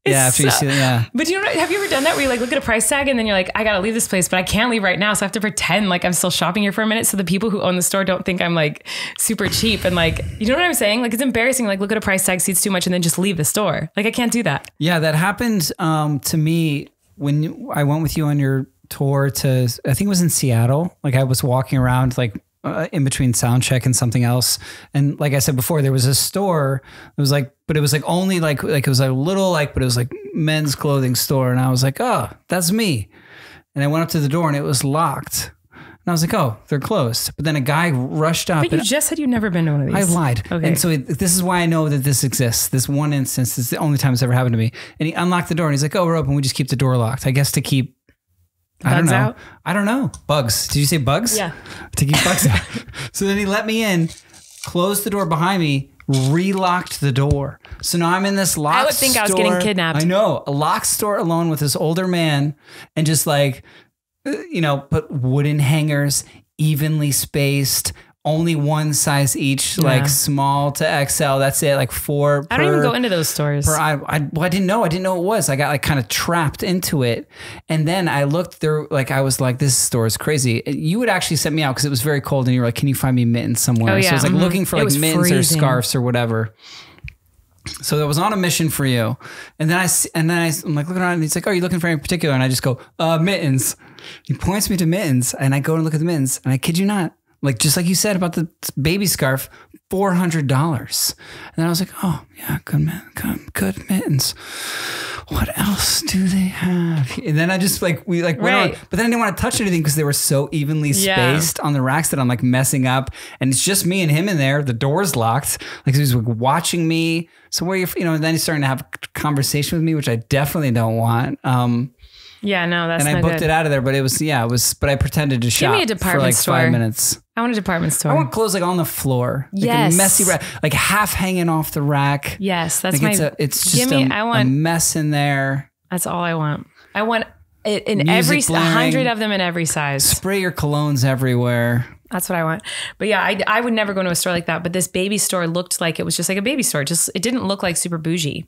Yeah, after you see yeah. But you know, have you ever done that where you like look at a price tag and then you're like, I gotta leave this place, but I can't leave right now, so I have to pretend like I'm still shopping here for a minute, so the people who own the store don't think I'm like super cheap and like, you know what I'm saying? Like it's embarrassing. Like look at a price tag, see it's too much, and then just leave the store. Like I can't do that. Yeah, that happened um, to me when I went with you on your tour to, I think it was in Seattle. Like I was walking around like uh, in between sound check and something else. And like I said before, there was a store. It was like, but it was like only like, like it was a little like, but it was like men's clothing store. And I was like, oh, that's me. And I went up to the door and it was locked. And I was like, oh, they're closed. But then a guy rushed up But you just said you've never been to one of these. I these. lied. Okay. And so it, this is why I know that this exists. This one instance is the only time it's ever happened to me. And he unlocked the door and he's like, oh, we're open. We just keep the door locked. I guess to keep, I don't know. out? I don't know. Bugs. Did you say bugs? Yeah. To keep bugs out. So then he let me in, closed the door behind me, relocked the door. So now I'm in this locked I would think I was getting kidnapped. I know. A locked store alone with this older man and just like, uh, you know, put wooden hangers, evenly spaced, only one size each, Yeah. like small to XL. That's it, like four. I don't even go into those stores. per- I, I, well, I didn't know. I didn't know it was. I got like kind of trapped into it, and then I looked there. Like I was like, "This store is crazy." You would actually sent me out because it was very cold, and you were like, "Can you find me mittens somewhere?" Oh, So I was like Mhm. looking for like mittens or scarves or whatever. So I was on a mission for you, and then I and then I, am like looking around, and he's like, "Oh, are you looking for any particular?" And I just go, "Uh, mittens." He points me to mittens, and I go and look at the mittens, and I kid you not, like just like you said about the baby scarf, four hundred dollars. And then I was like, oh yeah, good man, good, good mittens. What else do they have? And then I just like we like went on, Right. but then I didn't want to touch anything because they were so evenly Yeah. spaced on the racks that I'm like messing up, and it's just me and him in there. The door's locked. Like he was like watching me. So where you you know, and then he's starting to have a conversation with me, which I definitely don't want. Um, Yeah, no, that's and I booked good. it out of there, but it was yeah, it was. But I pretended to shop me a for like store. five minutes. I want a department store. I want clothes like on the floor, like Yes. a messy rack, like half hanging off the rack. yes, that's like my. it's a, it's just give me. a, I a want. mess in there. That's all I want. I want it in Music every hundred of them in every size. Spray your colognes everywhere. That's what I want. But yeah, I, I would never go to a store like that. But this baby store looked like it was just like a baby store. Just it didn't look like super bougie.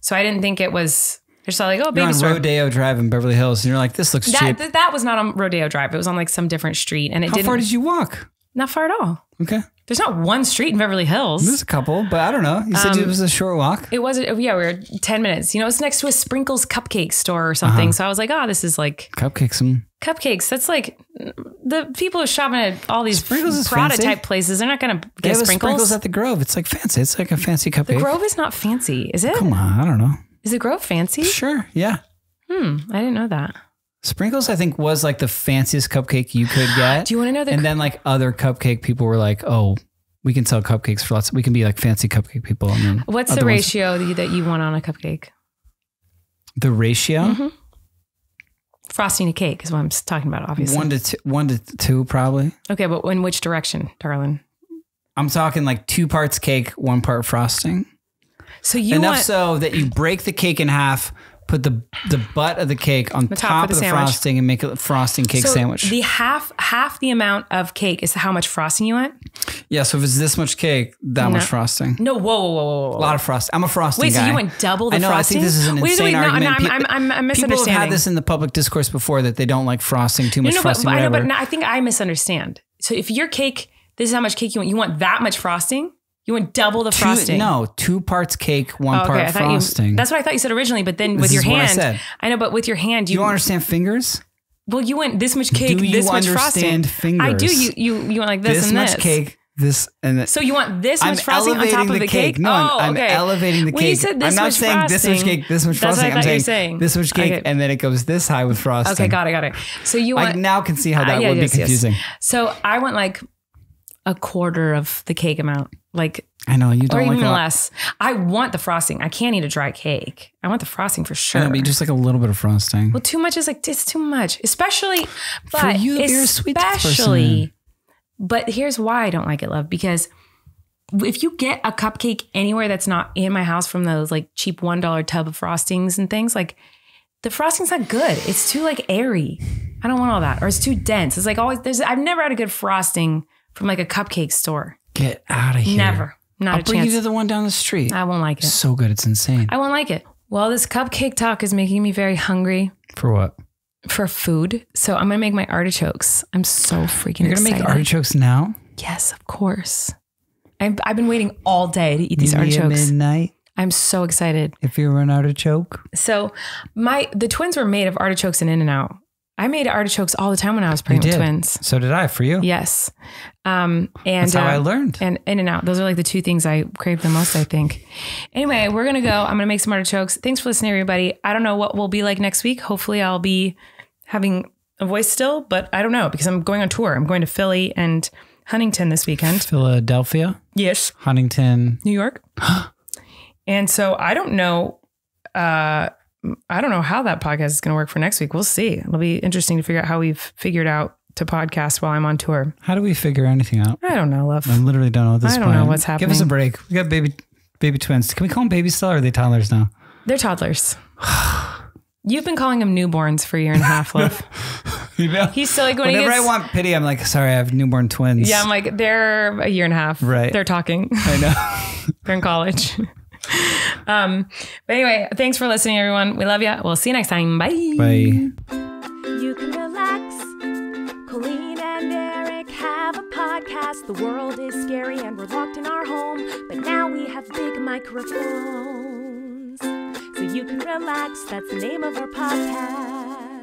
So I didn't think it was. Just like oh You're on store. Rodeo Drive in Beverly Hills, and you're like, this looks that, cheap. th- that was not on Rodeo Drive. It was on like some different street, and it How didn't. How far did you walk? not far at all. Okay, There's not one street in Beverly Hills. there's a couple, but I don't know. You said Um, it was a short walk. It was yeah, we were ten minutes. You know, it's next to a Sprinkles cupcake store or something. So I was like, oh, this is like Cupcakes. mm. cupcakes. That's like the people who shopping at all these Sprinkles is Prada fancy. type places. They're not going to get sprinkles. sprinkles at the Grove. It's like fancy. It's like a fancy cupcake. the Grove is not fancy, is it? Come on, I don't know. Is the Grove fancy? Sure, yeah. Hmm, I didn't know that. Sprinkles, I think, was like the fanciest cupcake you could get. Do you want to know the? and then like other cupcake people were like, oh, we can sell cupcakes for lots. We can be like fancy cupcake people. And then what's the other ones- ratio that you, that you want on a cupcake? The ratio Mm-hmm. Frosting to cake is what I'm talking about, obviously. one to two, one to two probably. okay, but in which direction, darling? I'm talking like two parts cake, one part frosting. So you Enough want so that you break the cake in half, put the the butt of the cake on top top, of the the frosting, and make a frosting cake so sandwich. The half half the amount of cake is how much frosting you want? yeah, so if it's this much cake, that much frosting. No, whoa, whoa, whoa, whoa. A lot of frosting. I'm a frosting Wait, guy. so you want double the frosting? I know. frosting? I think this is an Wait, insane wait, no, no, argument. I'm- I'm- I'm People have misunderstanding. had this in the public discourse before that they don't like frosting, too much no, no, but, frosting, I know, but no, I think I misunderstand. So if your cake, this is how much cake you want. You want that much frosting? You want double the Two- frosting? no, two parts cake, one Oh, part I thought frosting. You, that's what I thought you said originally, but then with This your I hand, said. I know, but with your hand, you, you don't understand fingers? well, you want this much cake, Do you this much frosting. fingers? I do. You you you want like this, This, and much this. cake, this and this. So you want this I'm much frosting on top of the, the cake. No, oh, I'm, I'm okay. elevating the When you cake. said this I'm not much saying this much cake, this much that's what I frosting. I'm thought you were saying, saying. this much cake, and then it goes this high with frosting. Okay, got it, got it. So you want I now can see how that Uh, yeah, would yes, be yes. confusing. So I want like a quarter of the cake amount, like I know you don't like even less. I want the frosting. I can't eat a dry cake. I want the frosting for sure. know, but just like a little bit of frosting. well, too much is like it's too much, especially. But For you, you're a sweet person. especially. But here's why I don't like it, love, because if you get a cupcake anywhere that's not in my house from those like cheap one dollar tub of frostings and things, like the frosting's not good. It's too like airy. I don't want all that, or it's too dense. It's like always there's. I've never had a good frosting from like a cupcake store. Get out of here. Never, not I'll a bring chance. you to the one down the street. I won't like it. so good, it's insane. I won't like it. Well, this cupcake talk is making me very hungry For what? for food. So I'm gonna make my artichokes. I'm so freaking You're gonna excited. make artichokes now? Yes, of course. I've, I've been waiting all day to eat these Maybe at artichokes. midnight I'm so excited. if you run artichoke. So my the twins were made of artichokes and In and Out. I made artichokes all the time when I was pregnant with twins. So did I for you. Yes, um, and That's how I uh, learned. And In and Out. Those are like the two things I crave the most. I think. Anyway, we're gonna go. I'm gonna make some artichokes. Thanks for listening, everybody. I don't know what we'll be like next week. Hopefully, I'll be having a voice still, but I don't know because I'm going on tour. I'm going to Philly and Huntington this weekend. Philadelphia, Yes, Huntington. New York. and so I don't know. Uh, I don't know how that podcast is going to work for next week. We'll see. It'll be interesting to figure out how we've figured out to podcast while I'm on tour. How do we figure anything out? I don't know, love. I literally don't know at this I don't point. know what's happening. Give us a break. We got baby baby twins. Can we call them baby still or are they toddlers now? They're toddlers. You've been calling them newborns for a year and a half, love. He's still like when Whenever he I want pity, I'm like, sorry, I have newborn twins. Yeah, I'm like they're a year and a half. Right. They're talking. I know. they're in college. um. But anyway, thanks for listening, everyone. We love you. We'll see you next time. Bye. Bye. You can relax. Colleen and Erik have a podcast. The world is scary and we're locked in our home. But now we have big microphones. So you can relax. That's the name of our podcast.